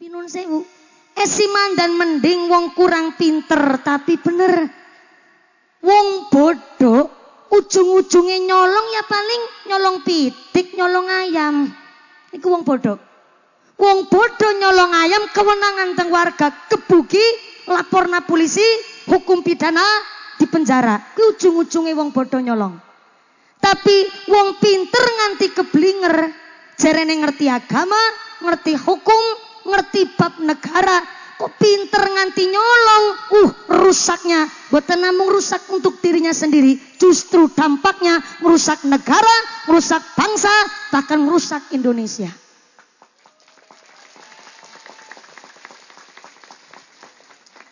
Tapi nun sewu, esiman dan mending wong kurang pinter tapi bener. Wong bodoh ujung-ujungnya nyolong ya paling nyolong pitik, nyolong ayam. Iku wong bodoh. Wong bodoh nyolong ayam kewenangan teng warga kebuki laporna polisi hukum pidana di penjara. Ku ujung-ujungnya wong bodoh nyolong. Tapi wong pinter nganti keblinger, jarene ngerti agama, ngerti hukum, ngerti bab negara, kok pinter nganti nyolong. Uh, rusaknya bukan namung rusak untuk dirinya sendiri, justru dampaknya merusak negara, merusak bangsa, bahkan merusak Indonesia.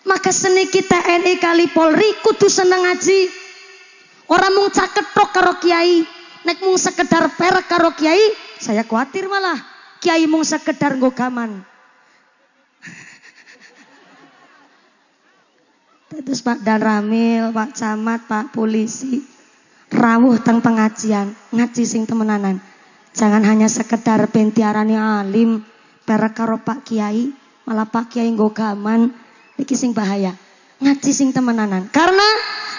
Maka seni kita TNI kali Polri kudu seneng ngaji. Orang mung caketok karo kiai, nek mung sekedar perak karo kiai, saya khawatir malah kiai mung sekedar gogaman. Terus Pak Dan Ramil, Pak Camat, Pak Polisi, rawuh teng pengajian, ngaji sing temenanan. Jangan hanya sekedar pentiarani alim, karo Pak Kiai, malah Pak Kiai gogaman, iki sing bahaya. Ngaji sing temenanan. Karena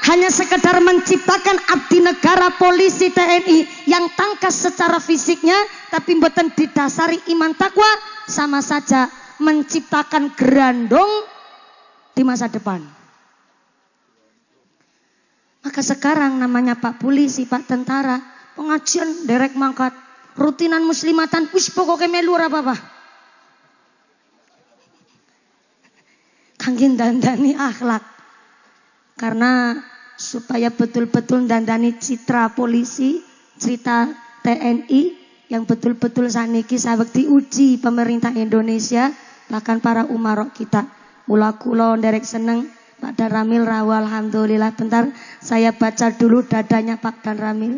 hanya sekedar menciptakan abdi negara polisi TNI yang tangkas secara fisiknya tapi mboten didasari iman takwa sama saja menciptakan gerandong di masa depan. Maka sekarang namanya Pak Polisi, Pak Tentara, pengajian derek mangkat, rutinan muslimatan, wis pokoknya melu apa-apa. Kangen dandani akhlak. Karena supaya betul-betul dandani citra polisi, cerita TNI yang betul-betul saniki sabek diuji pemerintah Indonesia bahkan para umarok kita. Mula kula nderek seneng Pak Dan Ramil rawa alhamdulillah bentar saya baca dulu dadanya Pak Dan Ramil.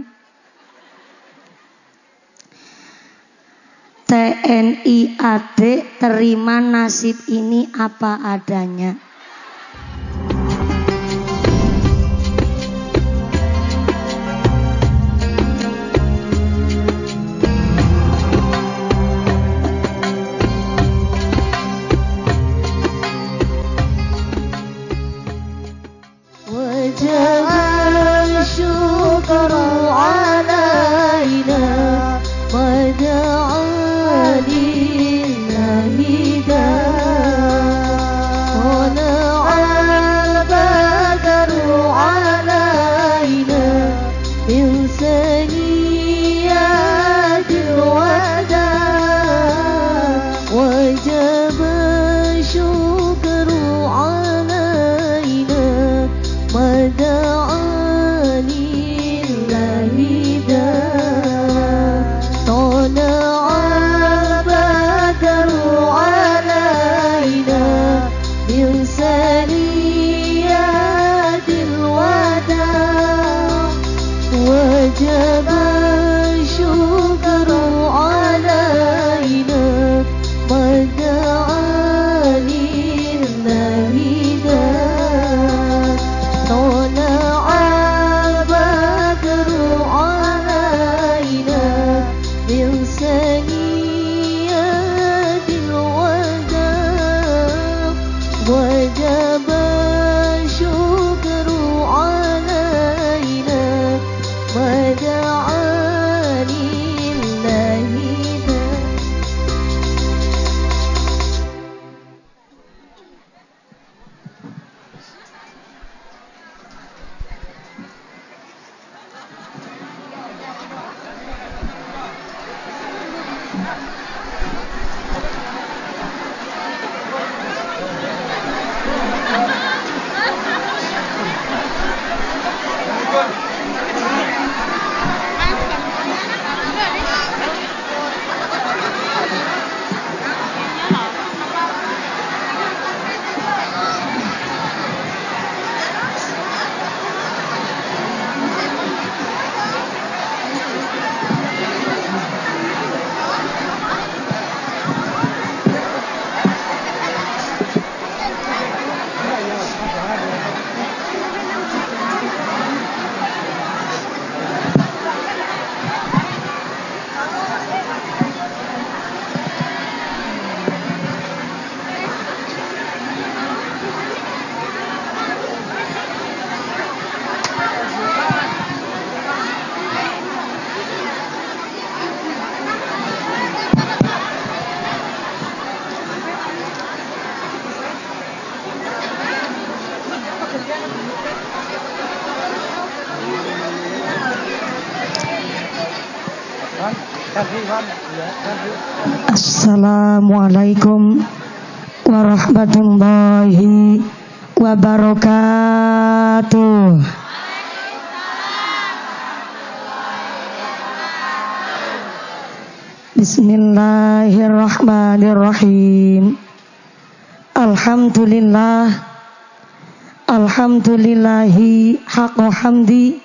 TNI AD terima nasib ini apa adanya. Assalamualaikum warahmatullahi wabarakatuh. Bismillahirrahmanirrahim. Alhamdulillah. Alhamdulillahi haqqo hamdi.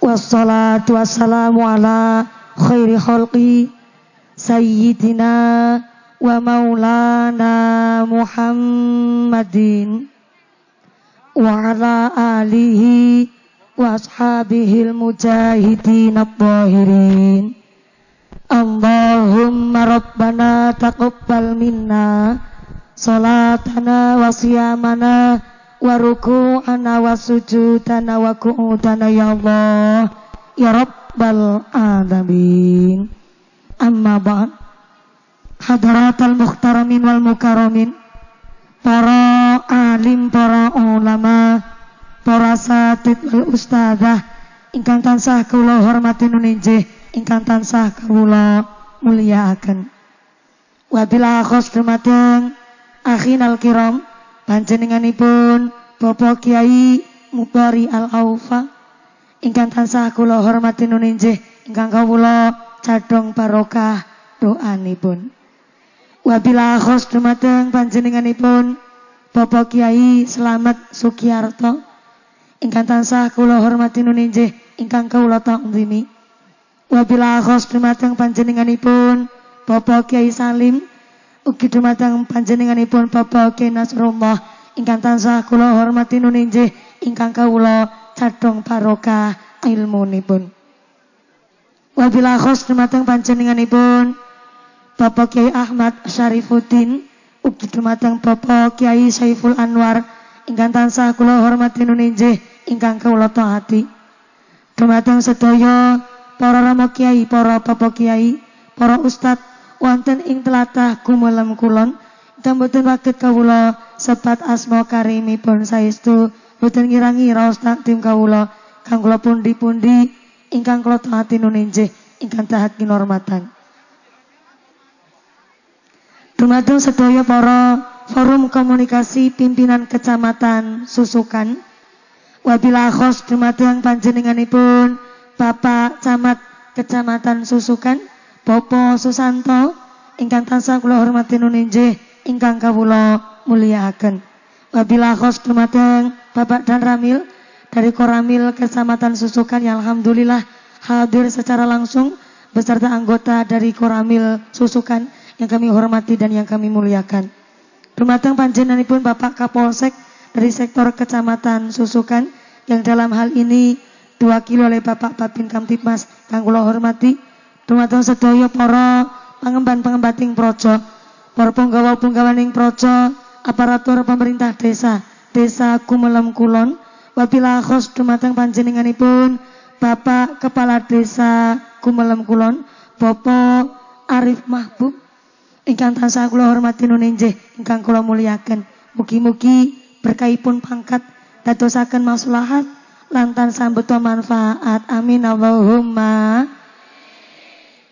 Wassalatu wassalamu ala khairi khalqi sayyidina wa maulana Muhammadin wa alihi wa ashabihi al-mujahidin taqabbal minna salatana wa siyamana wa ruku'ana wa sujudana Amma ba'd. Hadaratul mukhtaramin wal mukaramin. Para alim, para ulama, para satid wal ustadzah ingkang tansah kula hormati nuninjih, ingkang tansah kula mulyakaken. Wabila khos dumateng akhinal kiram panjenenganipun Bapak Kiai Mubari Al-Aufa ingkang tansah kula hormati nuninjih ingkang kawula cadong barokah doanipun. Wabila khos dumateng panjenenganipun Bapak Kiai Selamat Sukiarto ingkang tansah kula hormati nuninjih ingkang kula takzimi. Wabila khos dumateng panjenenganipun Bapak Kiai Salim ugi dumateng panjenenganipun Bapak Kiai Nasrullah ingkang tansah kula hormati nuninjih ingkang kula cadong barokah ilmunipun. Wabila khos dumateng panjenenganipun Bapak Kiai Ahmad Syarifuddin ugi dumateng Bapak Kiai Saiful Anwar ingkang tansah kula hormati nuninjih ingkang kula taati. Dumateng sedaya para rama kiai, para bapak kiai, para ustad wonten ing telatah gumelem kulon ingkang boten waget kawula sebat asma karimipun saestu boten ngirangi raos takdim kawula kanggo pundi-pundi ingkang kula taati nuninjih ingkang tahat kinormatan. Dumateng sedaya para forum komunikasi pimpinan kecamatan Susukan. Wabila khos dumateng panjenenganipun Bapak Camat Kecamatan Susukan, Bopo Susanto ingkang tansah kula hormati nuninjih ingkang kawula mulyakaken. Wabila khos dumateng Bapak Dan Ramil dari Koramil Kecamatan Susukan yang Alhamdulillah hadir secara langsung beserta anggota dari Koramil Susukan yang kami hormati dan yang kami muliakan. Dumateng panjenenganipun Bapak Kapolsek dari sektor Kecamatan Susukan yang dalam hal ini diwakili oleh Bapak Babin Kamtipmas kang kula hormati. Dumateng sedaya para pengemban-pengembating projo, para penggawa-penggawaning projo, aparatur pemerintah desa, Desa Kumelem Kulon, Wabila khos dumateng panjenenganipun Bapak Kepala Desa Gumelem Kulon, Bapak Arif Mahbub ingkang tansah kula hormati nunenjeh ingkang kula muliakan. Mugi-mugi berkaipun pangkat dadosaken maslahat lantan sambeto manfaat. Amin Allahumma.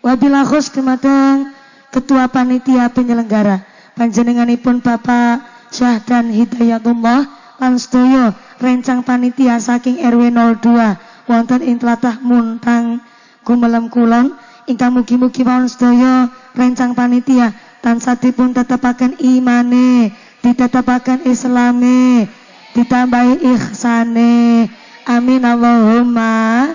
Wabila khos dumateng Ketua Panitia Penyelenggara panjenenganipun Bapak Syahdan Hidayatullah lan sedaya rencang panitia saking RW 02 wonten ing tlatah Muntang Gumelem Kulon. Ingkang mugi-mugi mawon sedaya rencang panitia tansah dipun tetepaken imane ditetepaken islame ditambahi ihsane. Amin Allahumma.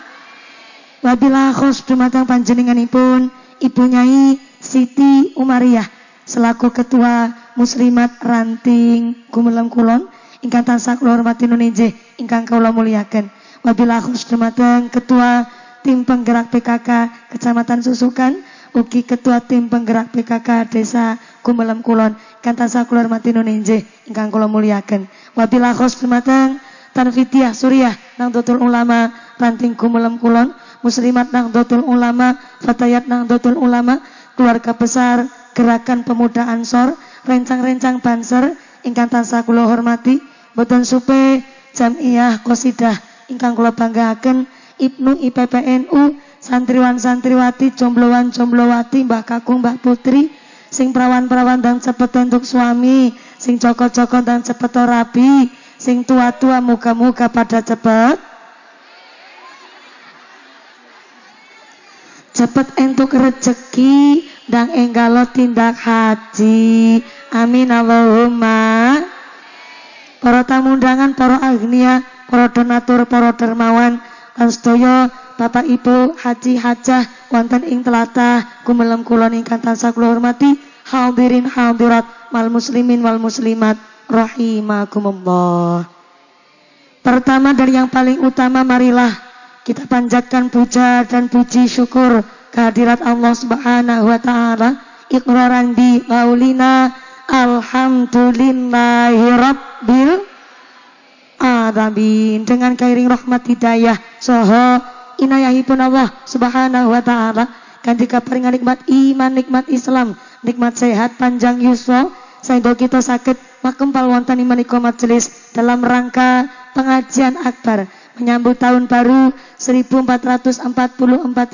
Wabila khos dumateng panjenenganipun Ibu Nyai Siti Umariah selaku ketua Muslimat Ranting Gumelem Kulon ingkang tansah kula hormati nuninjih ingkang kula muliaken. Wabila khus dumateng ketua tim penggerak PKK Kecamatan Susukan ugi ketua tim penggerak PKK Desa Gumelem Kulon ingkang tansah kula hormati nuninjih ingkang kula muliaken. Wabila khus dumateng Tanfitiah Suriah Dotul Ulama Ranting Gumelem Kulon Muslimat Dotul Ulama Fatayat Dotul Ulama keluarga besar Gerakan Pemuda Ansor rencang-rencang banser ingkang tansah kula hormati boten supe jamiah kosidah ingkang kula banggaken Ibnu IPPNU santriwan santriwati jombloan jomblowati mbah kakung mbah putri sing perawan-perawan dan cepet untuk suami sing coko-coko dan cepet rapi sing tua-tua muka-muka pada cepet. Cepet entuk rezeki dan enggalo tindak haji. Amin Allahumma para tamu undangan para agnia para donatur para dermawan lan Bapak Ibu Haji Hajah wonten ing telatah gumelem kula ingkang tansah kula hormati hadirin hadirat wal muslimin wal muslimat rahimakumullah. Pertama dari yang paling utama marilah kita panjatkan puja dan puji syukur kehadirat Allah Subhanahu wa taala iqraran di qaulina alhamdulillahi rabbil alamin. Dengan kairing rahmat hidayah soho inayahipun Allah Subhanahu wa taala. Kanthi kaparingan nikmat iman, nikmat Islam, nikmat sehat panjang yuswa sehingga kita sakit makempal wonten menika majelis dalam rangka pengajian akbar. Menyambut tahun baru 1444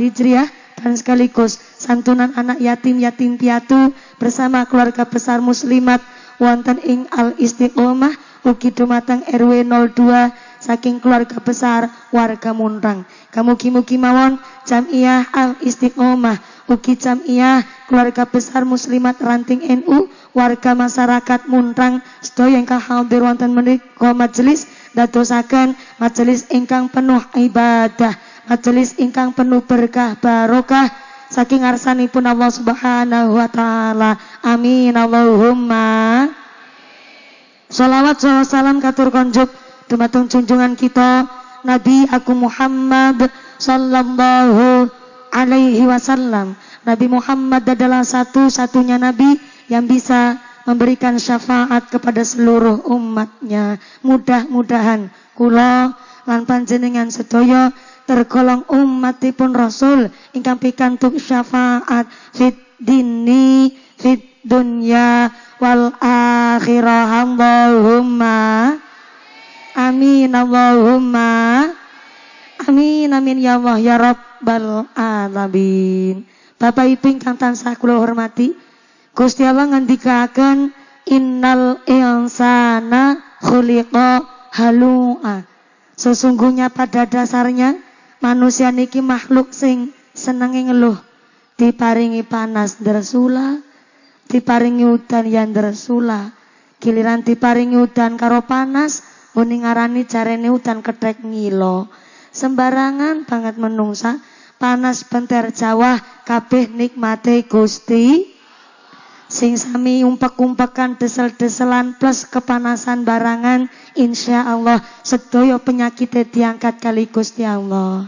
Hijriah dan sekaligus santunan anak yatim yatim piatu bersama keluarga besar muslimat wonten ing Al Istiqomah ugi dumateng RW 02 saking keluarga besar warga Munrang. Kamu mugi mawon jamiah al istiqomah ugi jamiah keluarga besar muslimat ranting NU warga masyarakat Muntrang sedaya ingkang hadir wonten menika majelis dadosaken majelis ingkang penuh ibadah majelis ingkang penuh berkah barokah saking arsanipun Allah Subhanahu wa taala amin Allahumma Salawat salam katur konjuk dumateng junjungan kita Nabi aku Muhammad sallallahu alaihi wasallam. Nabi Muhammad adalah satu-satunya nabi yang bisa memberikan syafaat kepada seluruh umatnya. Mudah-mudahan kula lan panjenengan sedaya tergolong umatipun Rasul ingkang pikantuk syafaat fit dini fit dunya wal akhirah Allahumma Amin Allahumma. Amin amin ya Allah ya Rabbal alamin. Bapak Ibu ingkang tansah kula hormati, Gusti Allah ngendikaken innal insana khuliqa halua. Sesungguhnya pada dasarnya manusia niki makhluk sing senenge ngeluh. Diparingi panas dersula, diparingi udan yang dersula. Giliran diparingi udan karo panas, Muni ngarani jarene udan ketek ngilo. Sembarangan banget menungsa, panas benter Jawa kabeh nikmate Gusti. Sing sami umpek-umpekan desel-deselan plus kepanasan barangan insya Allah sedaya penyakit diangkat kali Gusti Allah.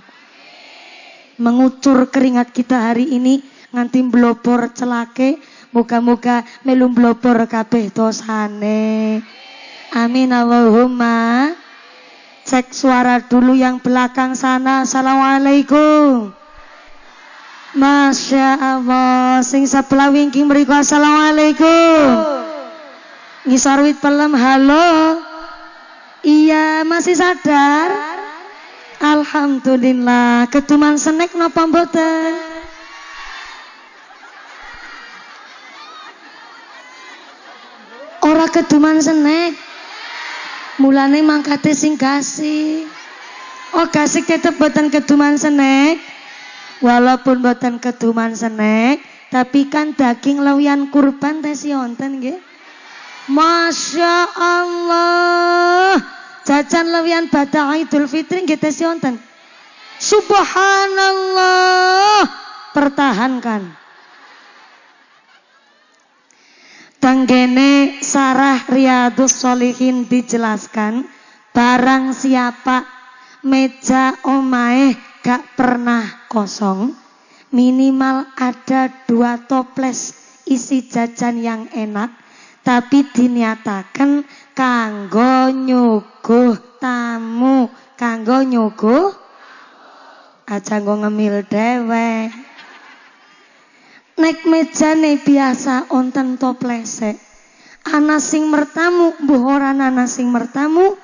Mengucur keringat kita hari ini nganti blobor celake muga-muga melu blobor kabeh dosane. Amin Allahumma. Cek suara dulu yang belakang sana. Assalamualaikum. Masya Allah. Sing sebelah wingking beriku Assalamualaikum. Ngisor wit pelem. Halo. Masih sadar. Alhamdulillah. Keduman senek napa mboten? Ora keduman senek. Mulane mangkate sing kasih. Oh kasih tetep boten keduman senek. Walaupun boten keduman senek, tapi kan daging lawian kurban teh si onten nggih. Masya Allah. Jajan lawian pada Idul Fitri si onten. Subhanallah. Pertahankan. Tanggene Sarah Riyadus Solihin dijelaskan barang siapa meja omae gak pernah kosong minimal ada dua toples isi jajan yang enak tapi diniatakan kanggo nyuguh tamu. Kanggo nyuguh? Aja ngemil dewe Nek mejane biasa onten toplese. Ana sing mertamu, mbuh ora ana sing mertamu,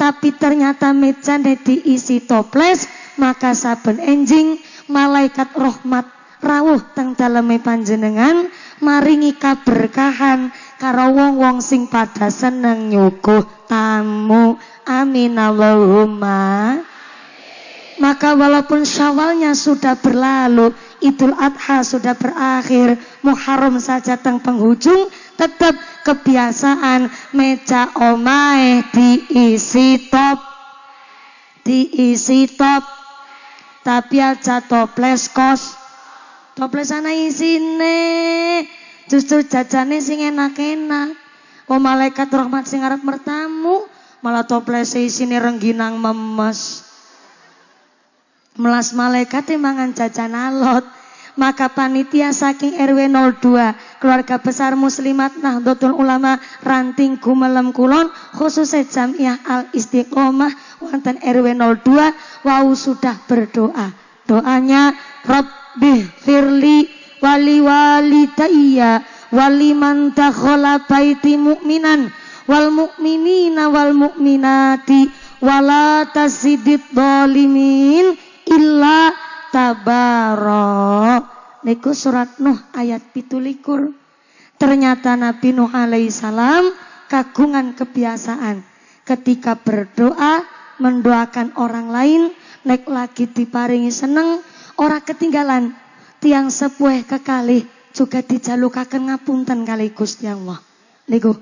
tapi ternyata mejane diisi toples, maka saben enjing malaikat rahmat rawuh teng daleme panjenengan maringi kaberkahan karo wong-wong sing pada seneng nyuguh tamu. Amin Allahumma. Maka walaupun syawalnya sudah berlalu Idul Adha sudah berakhir Muharram saja teng penghujung tetap kebiasaan meja omae diisi top. Diisi top. Tapi aja toples kos. Toples ana isine justru jajane sing enak-enak. Oh malaikat rahmat sing arep mertamu malah toples isine rengginang memes. Melas malaikat mangan jajan alot. Maka panitia saking RW 02 keluarga besar muslimat Nahdlatul Ulama ranting gumelem kulon khususnya Jamiah Al Istiqomah wonten RW 02 wau sudah berdoa. Doanya Rabbi firli wali walidayya wali takhala baiti mu'minan wal mu'minina wal mu'minati wala tasidid dolimin illa tabaro. Niku surat Nuh ayat pitulikur. Ternyata Nabi Nuh alaihissalam kagungan kebiasaan. Ketika berdoa, mendoakan orang lain, naik lagi diparingi seneng, orang ketinggalan. Tiang sepuh kekali juga dijalukaken ngapunten kali Gusti Allah. Niku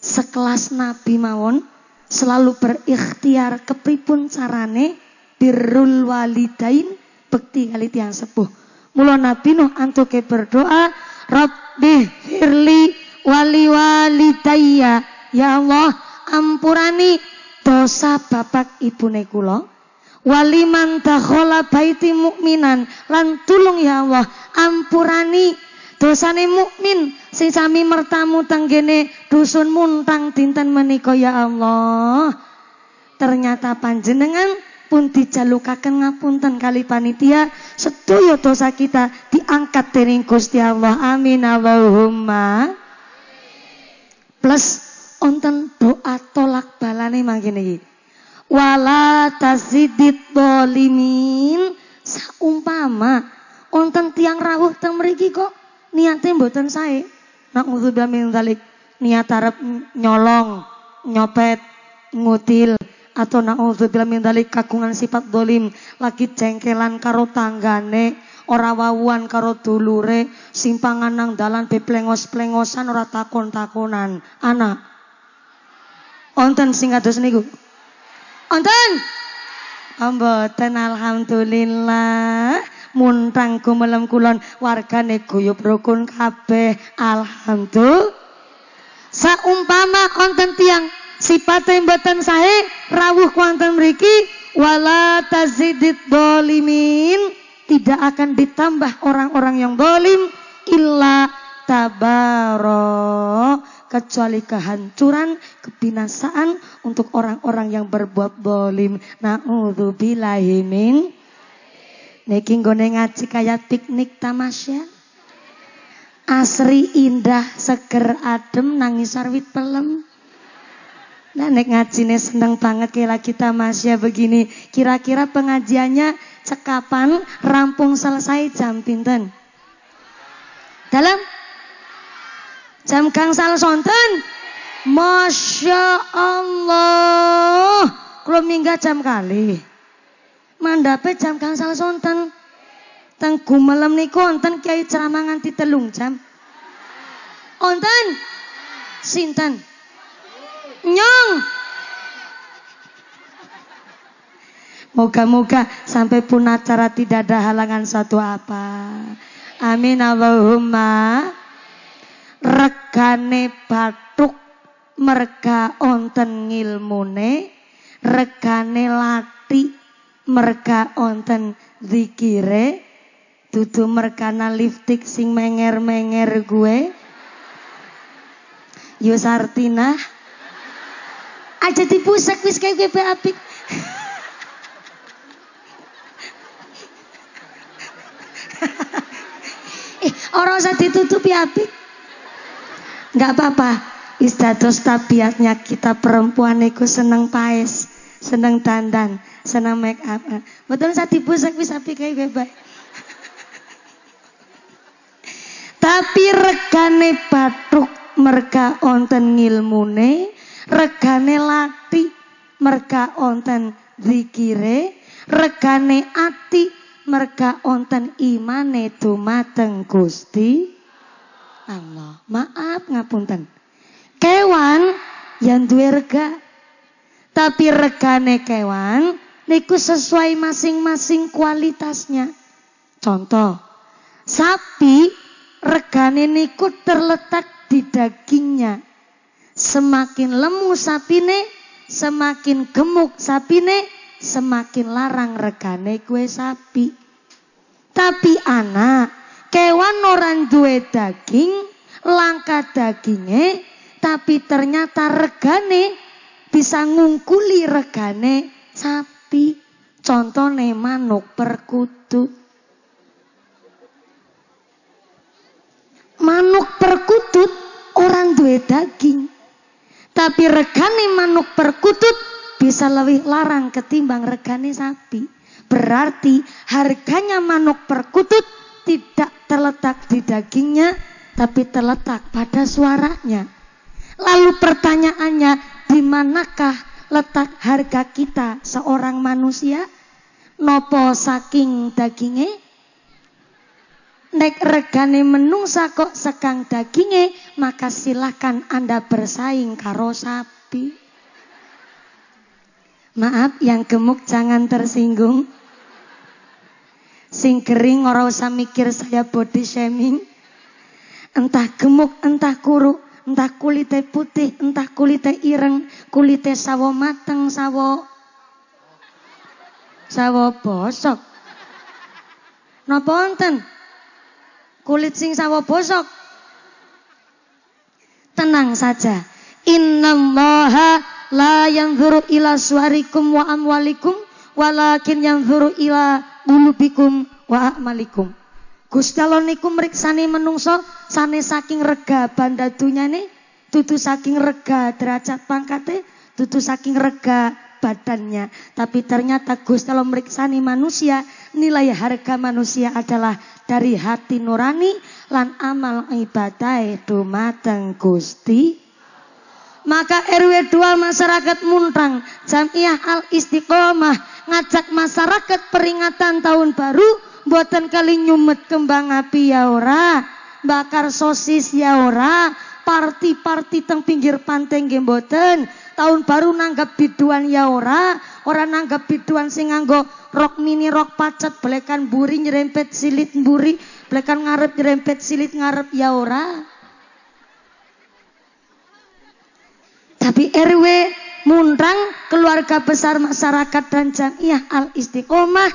sekelas Nabi mawon selalu berikhtiar kepripun carane birrul walidain bekti kali tiang sepuh. Mula Nabi Nuh antuke berdoa, Rabbi firli wali walidayya. Ya Allah, ampurani dosa bapak ibune kula. Waliman dakhala baiti mukminan lan tulung ya Allah ampurani dosane mukmin sing sami mertamu tenggene dusun muntang dinten menika ya Allah. Ternyata panjenengan pun dijalukaken ngapunten kali panitia sedaya dosa kita diangkat dening Gusti Allah. Amin. Allahumma. Plus onten doa tolak balane mangkene iki wala tazidid dolimin. Saumpama onten tiang rawuh teng mriki kok niate mboten sae. Nak min dzalik. Niat arep nyolong nyopet ngutil atau naudzubillah min dalik kagungan sifat dolim. Lagi cengkelan karo tanggane ora wawuan karo dulure simpangan nang dalan beplengos-plengosan ora takon-takonan. Anak. Onten sing kados niku onten? Mboten alhamdulillah. Muntang gumelem kulon wargane guyub rukun kabeh. Alhamdulillah saumpama konten tiang sipate mboten sae rawuh kuanten mriki wala tazidid dolimin. Tidak akan ditambah orang-orang yang dolim illa tabaro kecuali kehancuran, kebinasaan untuk orang-orang yang berbuat dolim. Na'udzubillahi min Niki nggone ngaji kayak piknik tamasya. Asri indah, seger adem, nangis sarwit pelem. Nah, nek ngajine seneng banget kayak kita masya begini. Kira-kira pengajiannya cekapan rampung selesai jam pinten? Dalam jam gangsal sonten. Masya Allah. Kalau minggat jam kali. Mandape jam gangsal sonten. Tenggu malam niku wonten kiai ceramah nganti telung jam. Onten. Sinten. Nyong. Moga-moga sampai pun acara tidak ada halangan satu apa. Amin Allahumma. Regane batuk merga onten ngilmune, regane lati merga onten zikire, dudu merkana liftik sing menger-menger gue. Yusartina aja dipusek wis kayak gue apik. eh, orang usah ditutupi apik nggak apa-apa. Istatus tabiatnya kita perempuan itu seneng paes seneng dandan seneng make up. Betul saya tipu bisa pikai bebas. Tapi regane batuk mereka onten ngilmune regane lati mereka onten zikire regane ati mereka onten imane dumateng Gusti. Allah. Maaf ngapunten. Kewan yang duwe rega. Tapi regane kewan niku sesuai masing-masing kualitasnya. Contoh, sapi regane niku terletak di dagingnya. Semakin lemu sapine, semakin gemuk sapine, semakin larang regane kue sapi. Tapi anak, kewan orang duwe daging, langka dagingnya, tapi ternyata regane bisa ngungkuli regane sapi. Contohnya manuk perkutut. Manuk perkutut orang duwe daging. Tapi regane manuk perkutut bisa lebih larang ketimbang regane sapi. Berarti harganya manuk perkutut tidak terletak di dagingnya, tapi terletak pada suaranya. Lalu pertanyaannya, di manakah letak harga kita seorang manusia? Nopo saking dagingnya? Nek regane menungsa kok sekang dagingnya, maka silakan Anda bersaing karo sapi. Maaf, yang gemuk jangan tersinggung. Sing kering ora usah mikir saya body shaming. Entah gemuk, entah kuruk, entah kulitnya putih, entah kulitnya ireng, kulitnya sawo mateng, sawo sawo bosok. Napa wonten? Kulit sing sawo bosok. Tenang saja. Innallaha La yanzuru ila suarikum wa amwalikum walakin yanzuru ila bulubikum wa amalikum. Gusti Allah niku mriksani menungso sane saking rega bandadunyane, tutu saking rega derajat pangkate, tutu saking rega badannya. Tapi ternyata Gusti Allah meriksani manusia, nilai harga manusia adalah dari hati nurani lan amal ibadah dumateng Gusti maka RW 2 masyarakat Muntang Jamiah Al Istiqomah ngajak masyarakat peringatan tahun baru buatan kali nyumet kembang api ya ora, bakar sosis ya ora, party-party teng pinggir pantai nggih mboten. Tahun baru nanggap biduan ya ora, ora nanggap biduan sing nganggo rok mini rok pacet belekan buri nyerempet silit buri, belekan ngarep nyerempet silit ngarep ya ora. Tapi RW Mundrang, keluarga besar masyarakat dan jamiah Al Istiqomah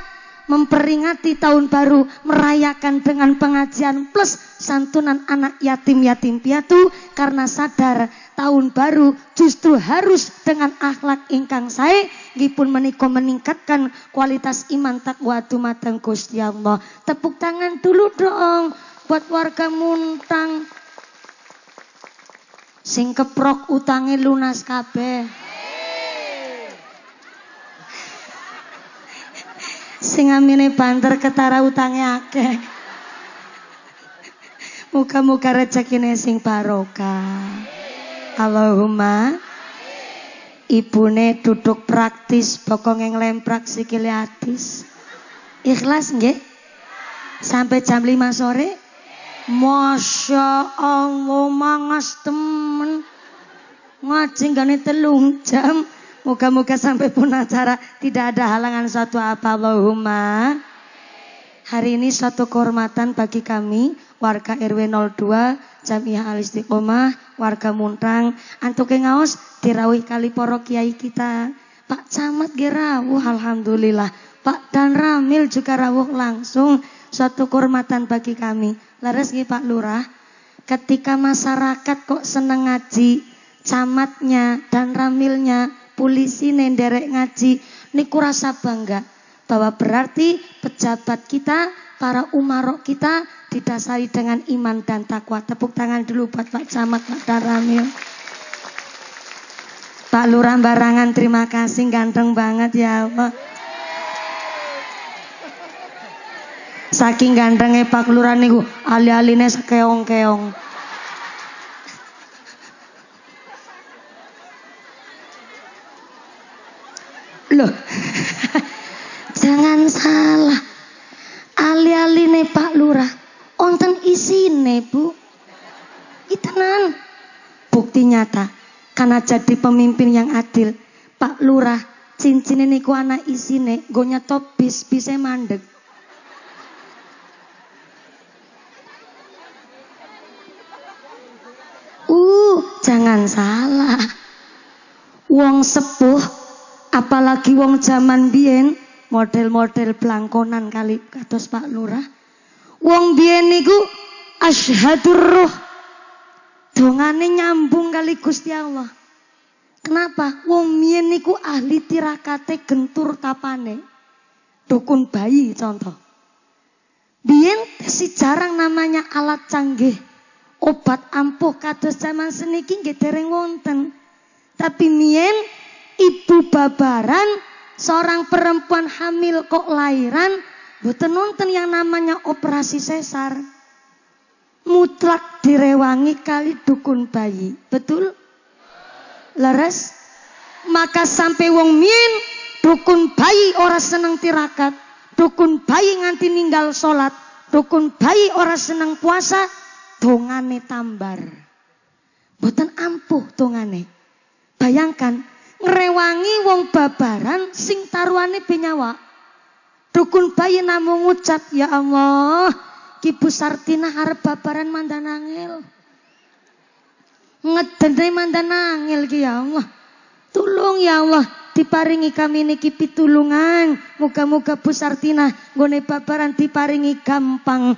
memperingati tahun baru merayakan dengan pengajian plus santunan anak yatim yatim piatu karena sadar tahun baru justru harus dengan akhlak ingkang saya gipun meniko meningkatkan kualitas iman takwa dumateng Gusti Allah. Tepuk tangan dulu dong buat warga Muntang Sing keprok utange lunas kabeh. Sing amine banter ketara utange akeh. Muka-muka rezekine sing barokah. Allahumma Ibune duduk praktis bokong yang lemprak sikile atis. Ikhlas nggih? Sampai jam 5 sore? Masya Allah mangas temen. Ngaji gani telung jam. Moga-moga sampai pun acara tidak ada halangan suatu apa. Allahumma. Hari ini suatu kehormatan bagi kami warga RW 02 Jamiah Al Istiqomah warga Muntang. Antuke ngaos dirawih kali poro kiai kita. Pak Camat gerawuh Alhamdulillah. Pak Dan Ramil juga rawuh langsung. Suatu kehormatan bagi kami Laras nih Pak Lurah, ketika masyarakat kok seneng ngaji, camatnya dan ramilnya, polisi nenderek ngaji, niku rasa bangga bahwa berarti pejabat kita, para umarok kita didasari dengan iman dan takwa. Tepuk tangan dulu buat Pak Camat, Pak Daramil. Pak Lurah Barangan terima kasih ganteng banget ya Allah. Saking gantengnya Pak Lurah niku ali-aline sekeong-keong. Loh. Jangan salah. Ali-aline Pak Lurah onten isine, Bu. Itenan. Bukti nyata karena jadi pemimpin yang adil. Pak Lurah cincin ini ku anak isine go nyetop bis bisa mandek. Uh, jangan salah. Wong sepuh apalagi wong zaman biyen model-model blangkonan kali kados Pak Lurah. Wong biyen niku asyhadur ruh. Dongane nyambung kali Gusti Allah. Kenapa? Wong biyen niku ahli tirakate gentur tapane. Dukun bayi contoh. Biyen si jarang namanya alat canggih. Obat ampuh kados zaman seniki nggih dereng wonten. Tapi mien ibu babaran seorang perempuan hamil kok lahiran Boten nonton yang namanya operasi sesar. Mutlak direwangi kali dukun bayi. Betul? Leres? Maka sampai wong mien dukun bayi ora seneng tirakat. Dukun bayi nganti ninggal sholat. Dukun bayi ora seneng puasa. Dongane tambar. Boten ampuh dongane. Bayangkan ngerewangi wong babaran sing taruhane benyawa. Dukun bayi namun ngucap, ya Allah, Kibu Sartina harap babaran mandanangil. Ngedene mandanangil ki ya Allah. Tulung ya Allah, diparingi kami niki pitulungan. Muga-muga Bu Sartina gone babaran diparingi gampang.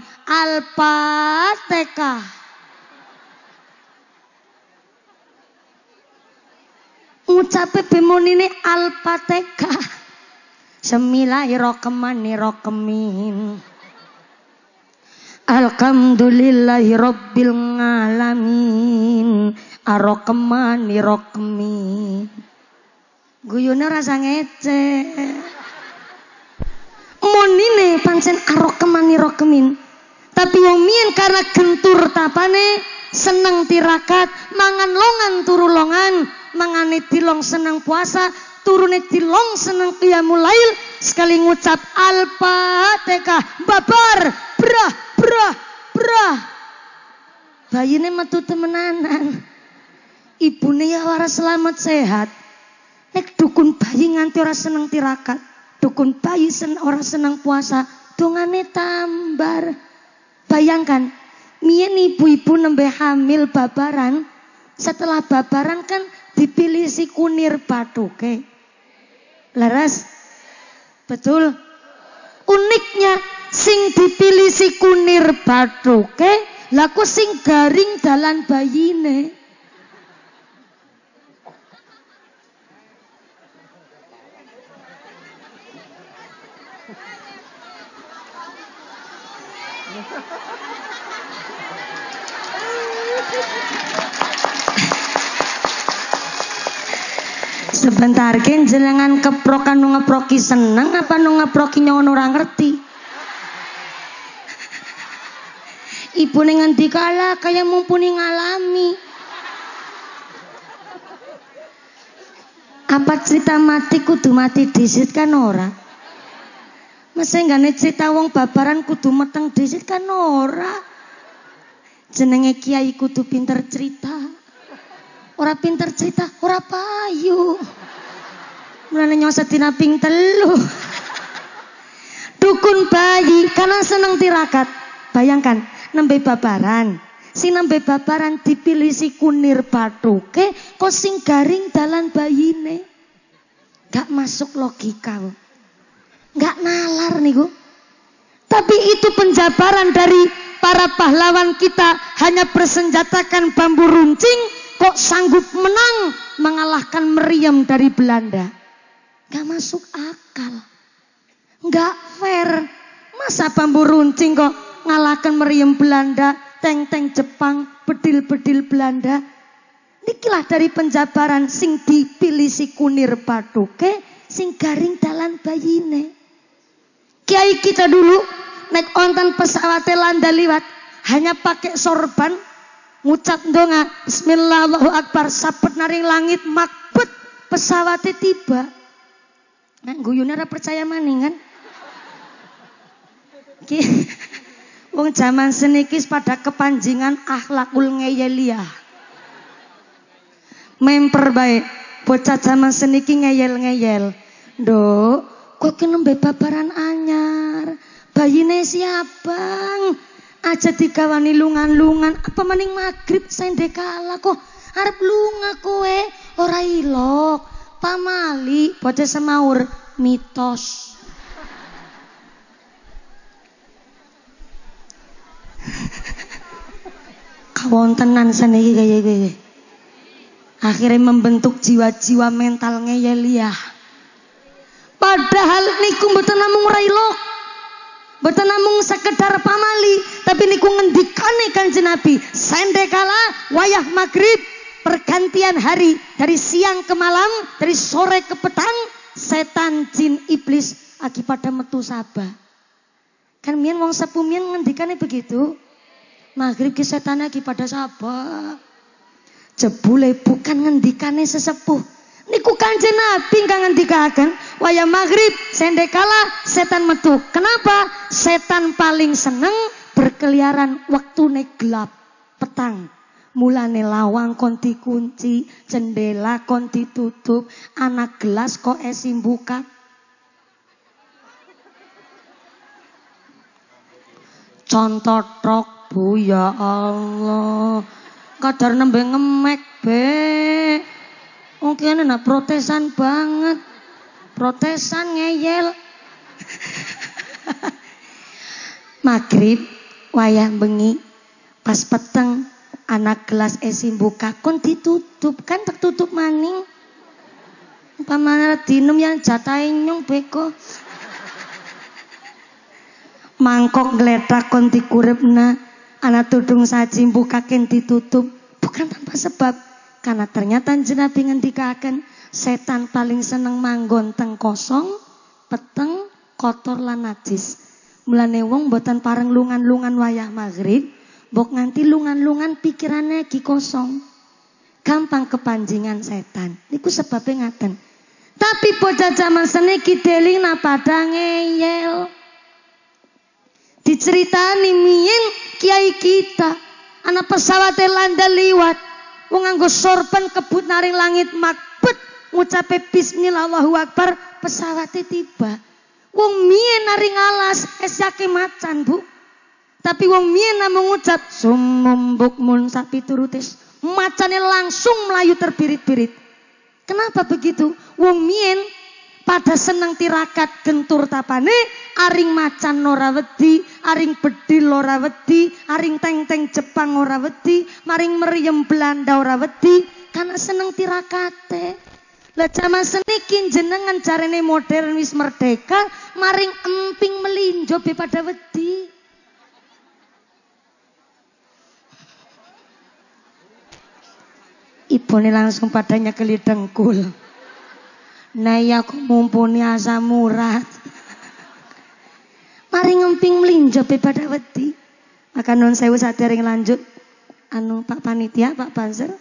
Ngucape bemonine Al-Fatihah. Semilahirrahmanirrahim. rokemin. Alhamdulillahi rabbil ngalamin. Arokemani rokemin. Guyune rasa ngece. Monine pancen arokemani rokemin. Tapi wong mien karena gentur tapane seneng tirakat, mangan longan turu longan, mangane tilong seneng puasa, turune dilong seneng mulai sekali ngucap al-fatihah babar brah brah brah bayine metu temenanan ibune ya waras selamat sehat nek dukun bayi nganti ora seneng tirakat dukun bayi sen ora seneng puasa dongane tambar bayangkan mien ibu-ibu nembe hamil babaran setelah babaran kan dipilih si kunir patuke Laras? Betul? Uniknya sing dipilih si kunir bathuke laku sing garing dalan bayine. Sebentar ken jenengan keprokan nu ngeproki seneng apa nu ngeproki nyongon ora ngerti. Ibu nengan dikala kayak mumpuni ngalami. Apa cerita mati kudu mati disit kan ora? Masa enggak cerita wong babaran kudu meteng disit kan ora? Jenenge kiai kudu pinter cerita. Ora pinter cerita, ora payu. Mulane nyoset dina ping telu. Dukun bayi karena seneng tirakat. Bayangkan, nembe babaran. Si nembe babaran dipilih si kunir batuke, kok sing garing dalan bayine. Gak masuk logika. Gak nalar nih Tapi itu penjabaran dari para pahlawan kita hanya bersenjatakan bambu runcing kok sanggup menang mengalahkan meriam dari Belanda. Gak masuk akal. Gak fair. Masa bambu runcing kok ngalahkan meriam Belanda, teng-teng Jepang, bedil-bedil Belanda. Nikilah dari penjabaran sing dipilih si kunir paduke, sing garing dalan bayine. Kiai kita dulu nek onten pesawat landa liwat hanya pakai sorban ngucap donga bismillah Allahu akbar sapet naring langit makbet pesawatnya tiba nah guyune ora percaya maning kan Ki Wong zaman senikis pada kepanjingan akhlakul ngeyelia. Memper baik. Bocah zaman seniki ngeyel-ngeyel. Do, kok nembe babaran anyar. Bayine siapang. Aja digawani lungan-lungan. Apa maning maghrib sendekala kok. Arep lunga kowe. Ora ilok. Pamali. Bocah semaur. Mitos. Kawontenan seniki kaya gini. Akhirnya membentuk jiwa-jiwa mental ngeyelia. Padahal niku mboten namung railok. Mboten namung sekedar pamali, tapi niku ngendikane Kanjeng Nabi, sendekala wayah maghrib pergantian hari dari siang ke malam, dari sore ke petang, setan jin iblis lagi pada metu sabah. Kan mian wong sepuh mian ngendikane begitu. Maghrib ki setan lagi pada sabah. Jebule bukan ngendikane sesepuh. Niku kanjeng Nabi kang ngendikaken waya maghrib sendekala setan metu. Kenapa? Setan paling seneng berkeliaran waktu gelap petang. Mulane lawang konti kunci, jendela konti tutup, anak gelas kok esim buka. Contoh trok bu ya Allah kadar nembe ngemek be. Wong kene nak protesan banget. Protesan ngeyel. Maghrib wayah bengi pas peteng anak gelas esi buka kon ditutup kan tertutup maning. Pamana dinum yang jatai nyung beko. Mangkok gletak kon dikurepna anak tudung saji bukaken ditutup bukan tanpa sebab karena ternyata jenabi ngendikaken setan paling seneng manggon teng kosong peteng kotor lan najis mulane wong boten pareng lungan-lungan wayah maghrib bok nganti lungan-lungan pikirannya ki kosong gampang kepanjingan setan niku sebabnya ngaten tapi bocah zaman seni kideling na pada ngeyel diceritani mien kiai kita. Anak pesawat landa liwat. Wong nganggo sorban kebut naring langit makbet. Ngucape bismillah Allahu Akbar. Pesawatnya tiba. Wong mien naring alas. Es macan bu. Tapi wong mien namung ngucap. Sumum bukmun sapi turutis. Macannya langsung melayu terbirit-birit. Kenapa begitu? Wong mien pada seneng tirakat gentur tapane aring macan ora wedi aring bedil ora wedi aring teng-teng Jepang ora wedi maring meriem Belanda ora wedi karena seneng tirakate lah zaman seniki jenengan carane modern wis merdeka maring emping melinjo be pada wedi Ibune langsung padanya kelidengkul. Nah ya aku mumpuni asam urat. Mari ngemping melinjo pada wedi. Maka non sewu sadering lanjut anu Pak Panitia, Pak Banser.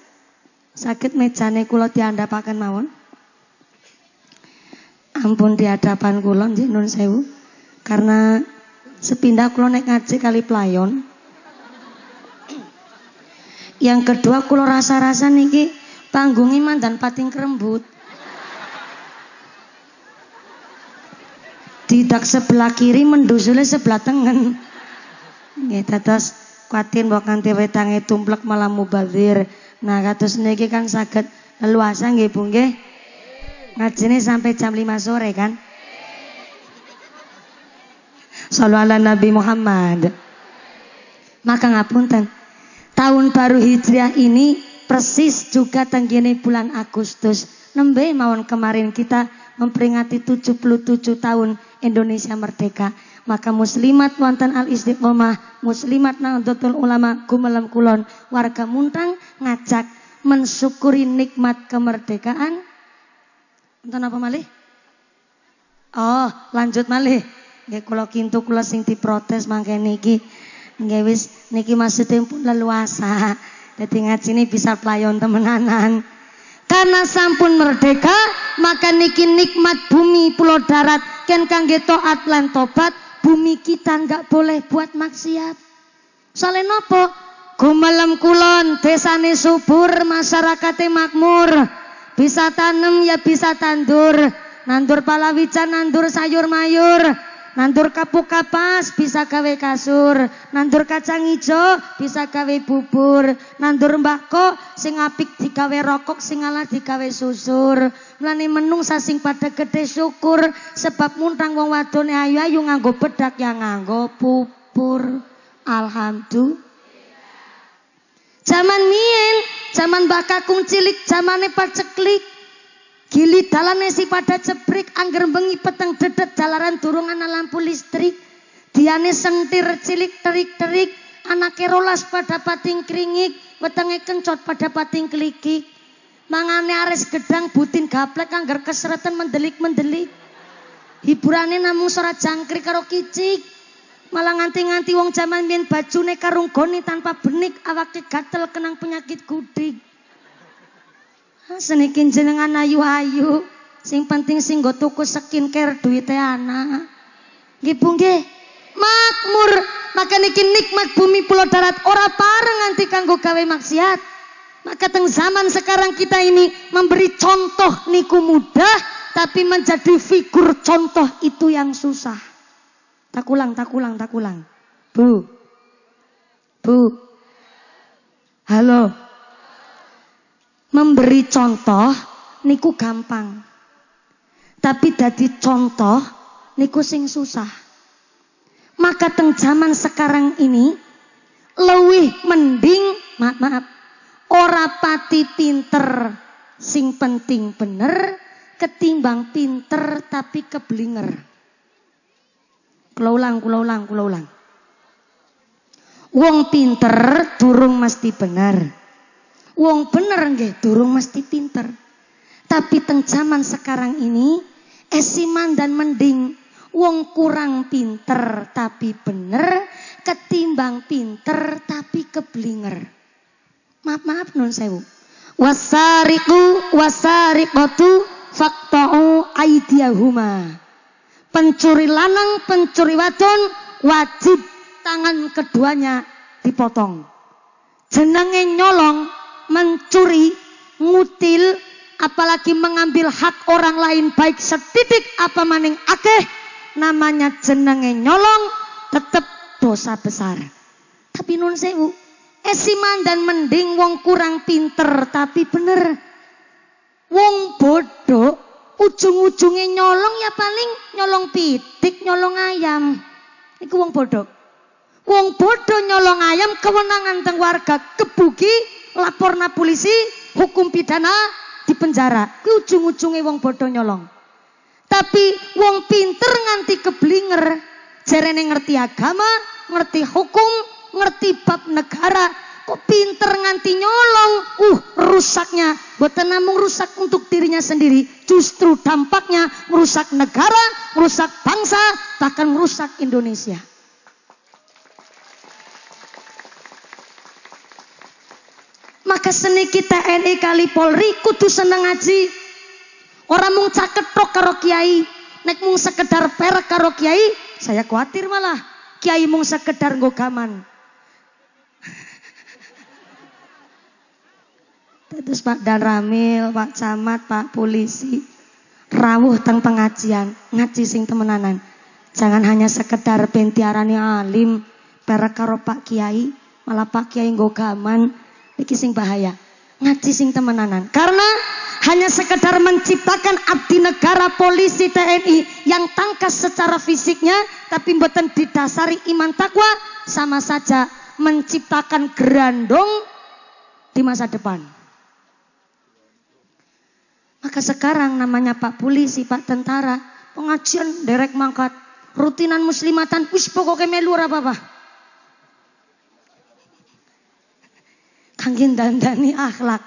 Sakit mejane kula diandhapaken mawon. Ampun di hadapan kula nggih nun sewu. Karena sepindah kula naik ngaji kali playon. Yang kedua kula rasa-rasa niki panggungi mandan pating kerembut. Tidak sebelah kiri mendusule sebelah tengen. Nggih dados kuatin mbok nganti wetange tumplek malah mubazir. Nah kados niki kan saged leluasa nggih Bu nggih. Ngajine sampai jam 5 sore kan? Sallu Nabi Muhammad. Maka ngapunten. Tahun baru Hijriah ini persis juga tenggine bulan Agustus. Nembe mawon kemarin kita memperingati 77 tahun Indonesia merdeka. Maka muslimat wonten al istiqomah, muslimat nahdlatul ulama gumelam kulon, warga muntang ngajak mensyukuri nikmat kemerdekaan. Enten apa malih? Oh, lanjut malih. Nggih kula kintu kula sing diprotes mangke niki. Nggih wis niki maksudnya pun leluasa. Dadi ngajine bisa pelayon temenanan. Karena sampun merdeka, maka niki nikmat bumi pulau darat ken kangge taat lan tobat, bumi kita nggak boleh buat maksiat. Soalnya nopo? Gumelem kulon, desane subur, masyarakatnya makmur. Bisa tanam ya bisa tandur. Nandur palawija, nandur sayur mayur. Nandur kapuk kapas bisa gawe kasur, nandur kacang ijo bisa gawe bubur, nandur mbako sing apik digawe rokok sing ala digawe susur. Mulane menung sasing pada gede syukur sebab muntang wong wadone ayu-ayu nganggo bedak yang nganggo pupur. Alhamdulillah. Zaman mien, zaman bakakung cilik, zamane paceklik. Gili dalane si pada ceprik, angger bengi peteng dedet jalaran durung ana lampu listrik. Diane sentir cilik terik-terik, anake rolas pada pating kringik, wetenge kencot pada pating klikik. Mangane ares gedang butin gaplek angger keseretan mendelik-mendelik. Hiburane namung suara jangkrik karo kicik. Malah nganti-nganti wong zaman biyen bajune karung goni tanpa benik awake gatel kenang penyakit gudik. Senikin jenengan ayu-ayu. Sing penting sing go tuku skincare duite anak. Nggih Bu nggih. Makmur. Maka niki nikmat bumi pulau darat ora pareng nganti kanggo gawe maksiat. Maka teng zaman sekarang kita ini memberi contoh niku mudah tapi menjadi figur contoh itu yang susah. Tak ulang, tak ulang, tak ulang. Bu. Bu. Halo. Memberi contoh niku gampang. Tapi dadi contoh niku sing susah. Maka teng zaman sekarang ini lebih mending maaf maaf ora pati pinter sing penting bener ketimbang pinter tapi keblinger. Kula ulang, kula ulang. Wong pinter durung mesti bener. Wong bener nggih durung mesti pinter. Tapi teng zaman sekarang ini esiman dan mending wong kurang pinter tapi bener ketimbang pinter tapi keblinger. Maaf maaf nun sewu. Wasariku wasariqatu faqta'u aidiyahuma. Pencuri lanang, pencuri wadon wajib tangan keduanya dipotong. Jenenge nyolong mencuri, ngutil, apalagi mengambil hak orang lain baik setitik apa maning akeh, namanya jenenge nyolong, tetap dosa besar. Tapi nun sewu, esiman dan mending wong kurang pinter tapi bener. Wong bodoh ujung-ujungnya nyolong ya paling nyolong pitik, nyolong ayam. Iku wong bodoh. Wong bodoh nyolong ayam kewenangan teng warga kebuki laporna polisi, hukum pidana di penjara. Kuwi ujung-ujunge wong bodoh nyolong. Tapi wong pinter nganti keblinger, jarene ngerti agama, ngerti hukum, ngerti bab negara, kok pinter nganti nyolong. Uh, rusaknya bukan namung rusak untuk dirinya sendiri, justru dampaknya merusak negara, merusak bangsa, bahkan merusak Indonesia. Maka seni kita TNI kali Polri kudu seneng ngaji. Orang mung caketok karo kiai, nek mung sekedar perak karo kiai, saya khawatir malah kiai mung sekedar nggo gaman. Terus Pak Dan Ramil, Pak Camat, Pak Polisi, rawuh teng pengajian, ngaji sing temenanan. Jangan hanya sekedar bentiarani alim, perak karo Pak Kiai, malah Pak Kiai nggo gaman, Iki sing bahaya. Ngaji sing temenanan. Karena hanya sekedar menciptakan abdi negara polisi TNI yang tangkas secara fisiknya tapi mboten didasari iman takwa sama saja menciptakan gerandong di masa depan. Maka sekarang namanya Pak Polisi, Pak Tentara, pengajian derek mangkat, rutinan muslimatan, wis pokoknya melu apa-apa. Kangge dandani akhlak.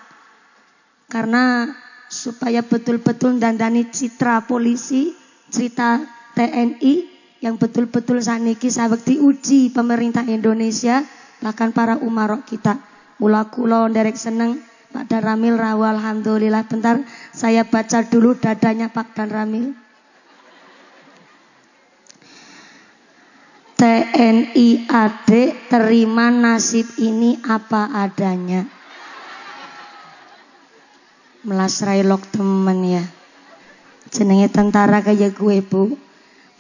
Karena supaya betul-betul dandani citra polisi, cerita TNI yang betul-betul saniki sabek diuji pemerintah Indonesia bahkan para umarok kita. Mula kula derek seneng Pak Dan Ramil rawa alhamdulillah bentar saya baca dulu dadanya Pak Dan Ramil. TNI AD terima nasib ini apa adanya. Melas railok temen ya. Jenenge tentara kayak gue bu.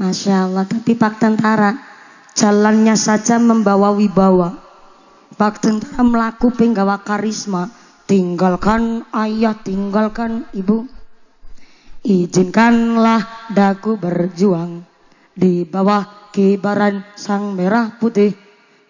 Masya Allah. Tapi Pak Tentara jalannya saja membawa wibawa. Pak Tentara melaku penggawa karisma. Tinggalkan ayah, tinggalkan ibu. Izinkanlah daku berjuang di bawah kibaran sang merah putih.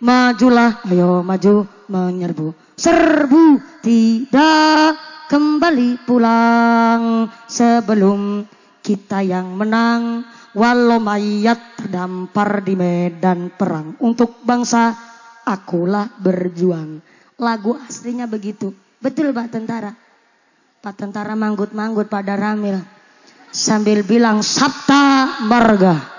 Majulah, ayo maju menyerbu. Serbu tidak kembali pulang sebelum kita yang menang. Walau mayat terdampar di medan perang untuk bangsa, akulah berjuang. Lagu aslinya begitu. Betul Pak Tentara. Pak Tentara manggut-manggut pada Ramil. Sambil bilang Sabta Marga.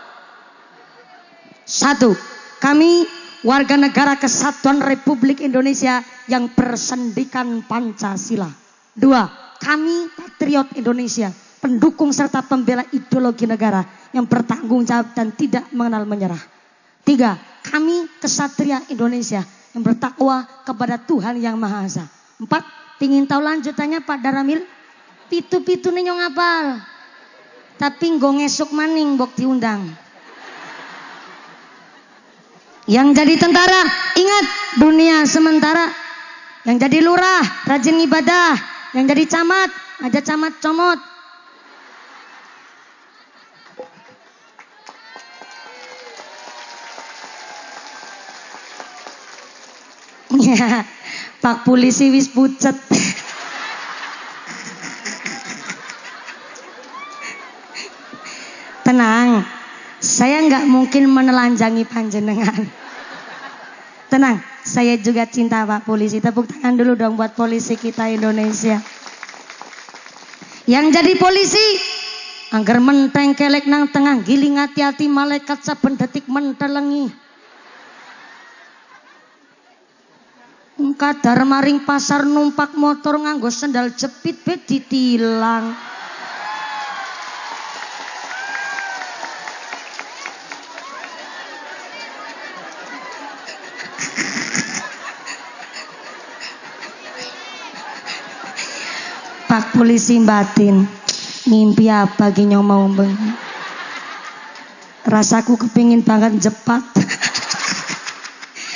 Satu, kami warga negara kesatuan Republik Indonesia yang bersendikan Pancasila. Dua, kami patriot Indonesia, pendukung serta pembela ideologi negara yang bertanggung jawab dan tidak mengenal menyerah. Tiga, kami kesatria Indonesia yang bertakwa kepada Tuhan yang Maha Esa. Empat, pingin tahu lanjutannya Pak Daramil? Pitu-pitu nih nyong apal. Tapi nggak ngesuk maning bok diundang. Yang jadi tentara, ingat dunia sementara. Yang jadi lurah, rajin ibadah. Yang jadi camat, aja camat comot. Ya, Pak polisi wis pucet. Saya nggak mungkin menelanjangi panjenengan. Tenang, saya juga cinta Pak Polisi. Tepuk tangan dulu dong buat polisi kita Indonesia. Yang jadi polisi, angger menteng kelek nang tengah giling hati-hati malaikat saben detik mentelengi. Kadar maring pasar numpak motor nganggo sendal jepit bet ditilang. Polisi batin. Mimpi apa gini mau beng. Rasaku kepingin banget jepat.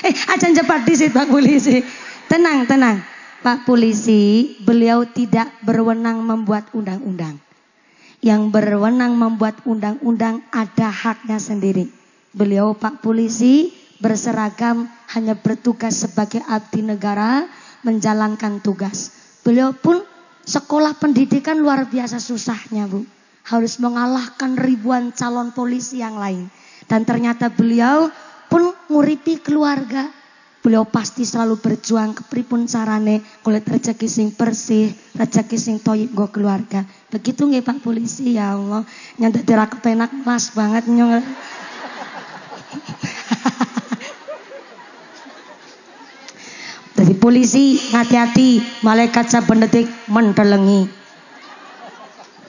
eh, aja jepat di situ Pak polisi. Tenang, tenang. Pak polisi, beliau tidak berwenang membuat undang-undang. Yang berwenang membuat undang-undang ada haknya sendiri. Beliau Pak polisi berseragam hanya bertugas sebagai abdi negara menjalankan tugas. Beliau pun Sekolah pendidikan luar biasa susahnya Bu. Harus mengalahkan ribuan calon polisi yang lain. Dan ternyata beliau pun nguripi keluarga. Beliau pasti selalu berjuang ke pripun carane kulit rezeki sing bersih, rezeki sing toyib go keluarga. Begitu nggih Pak polisi ya Allah. Nyandak dira kepenak mas banget nyong. Jadi polisi hati-hati, malaikat saben detik mendelengi.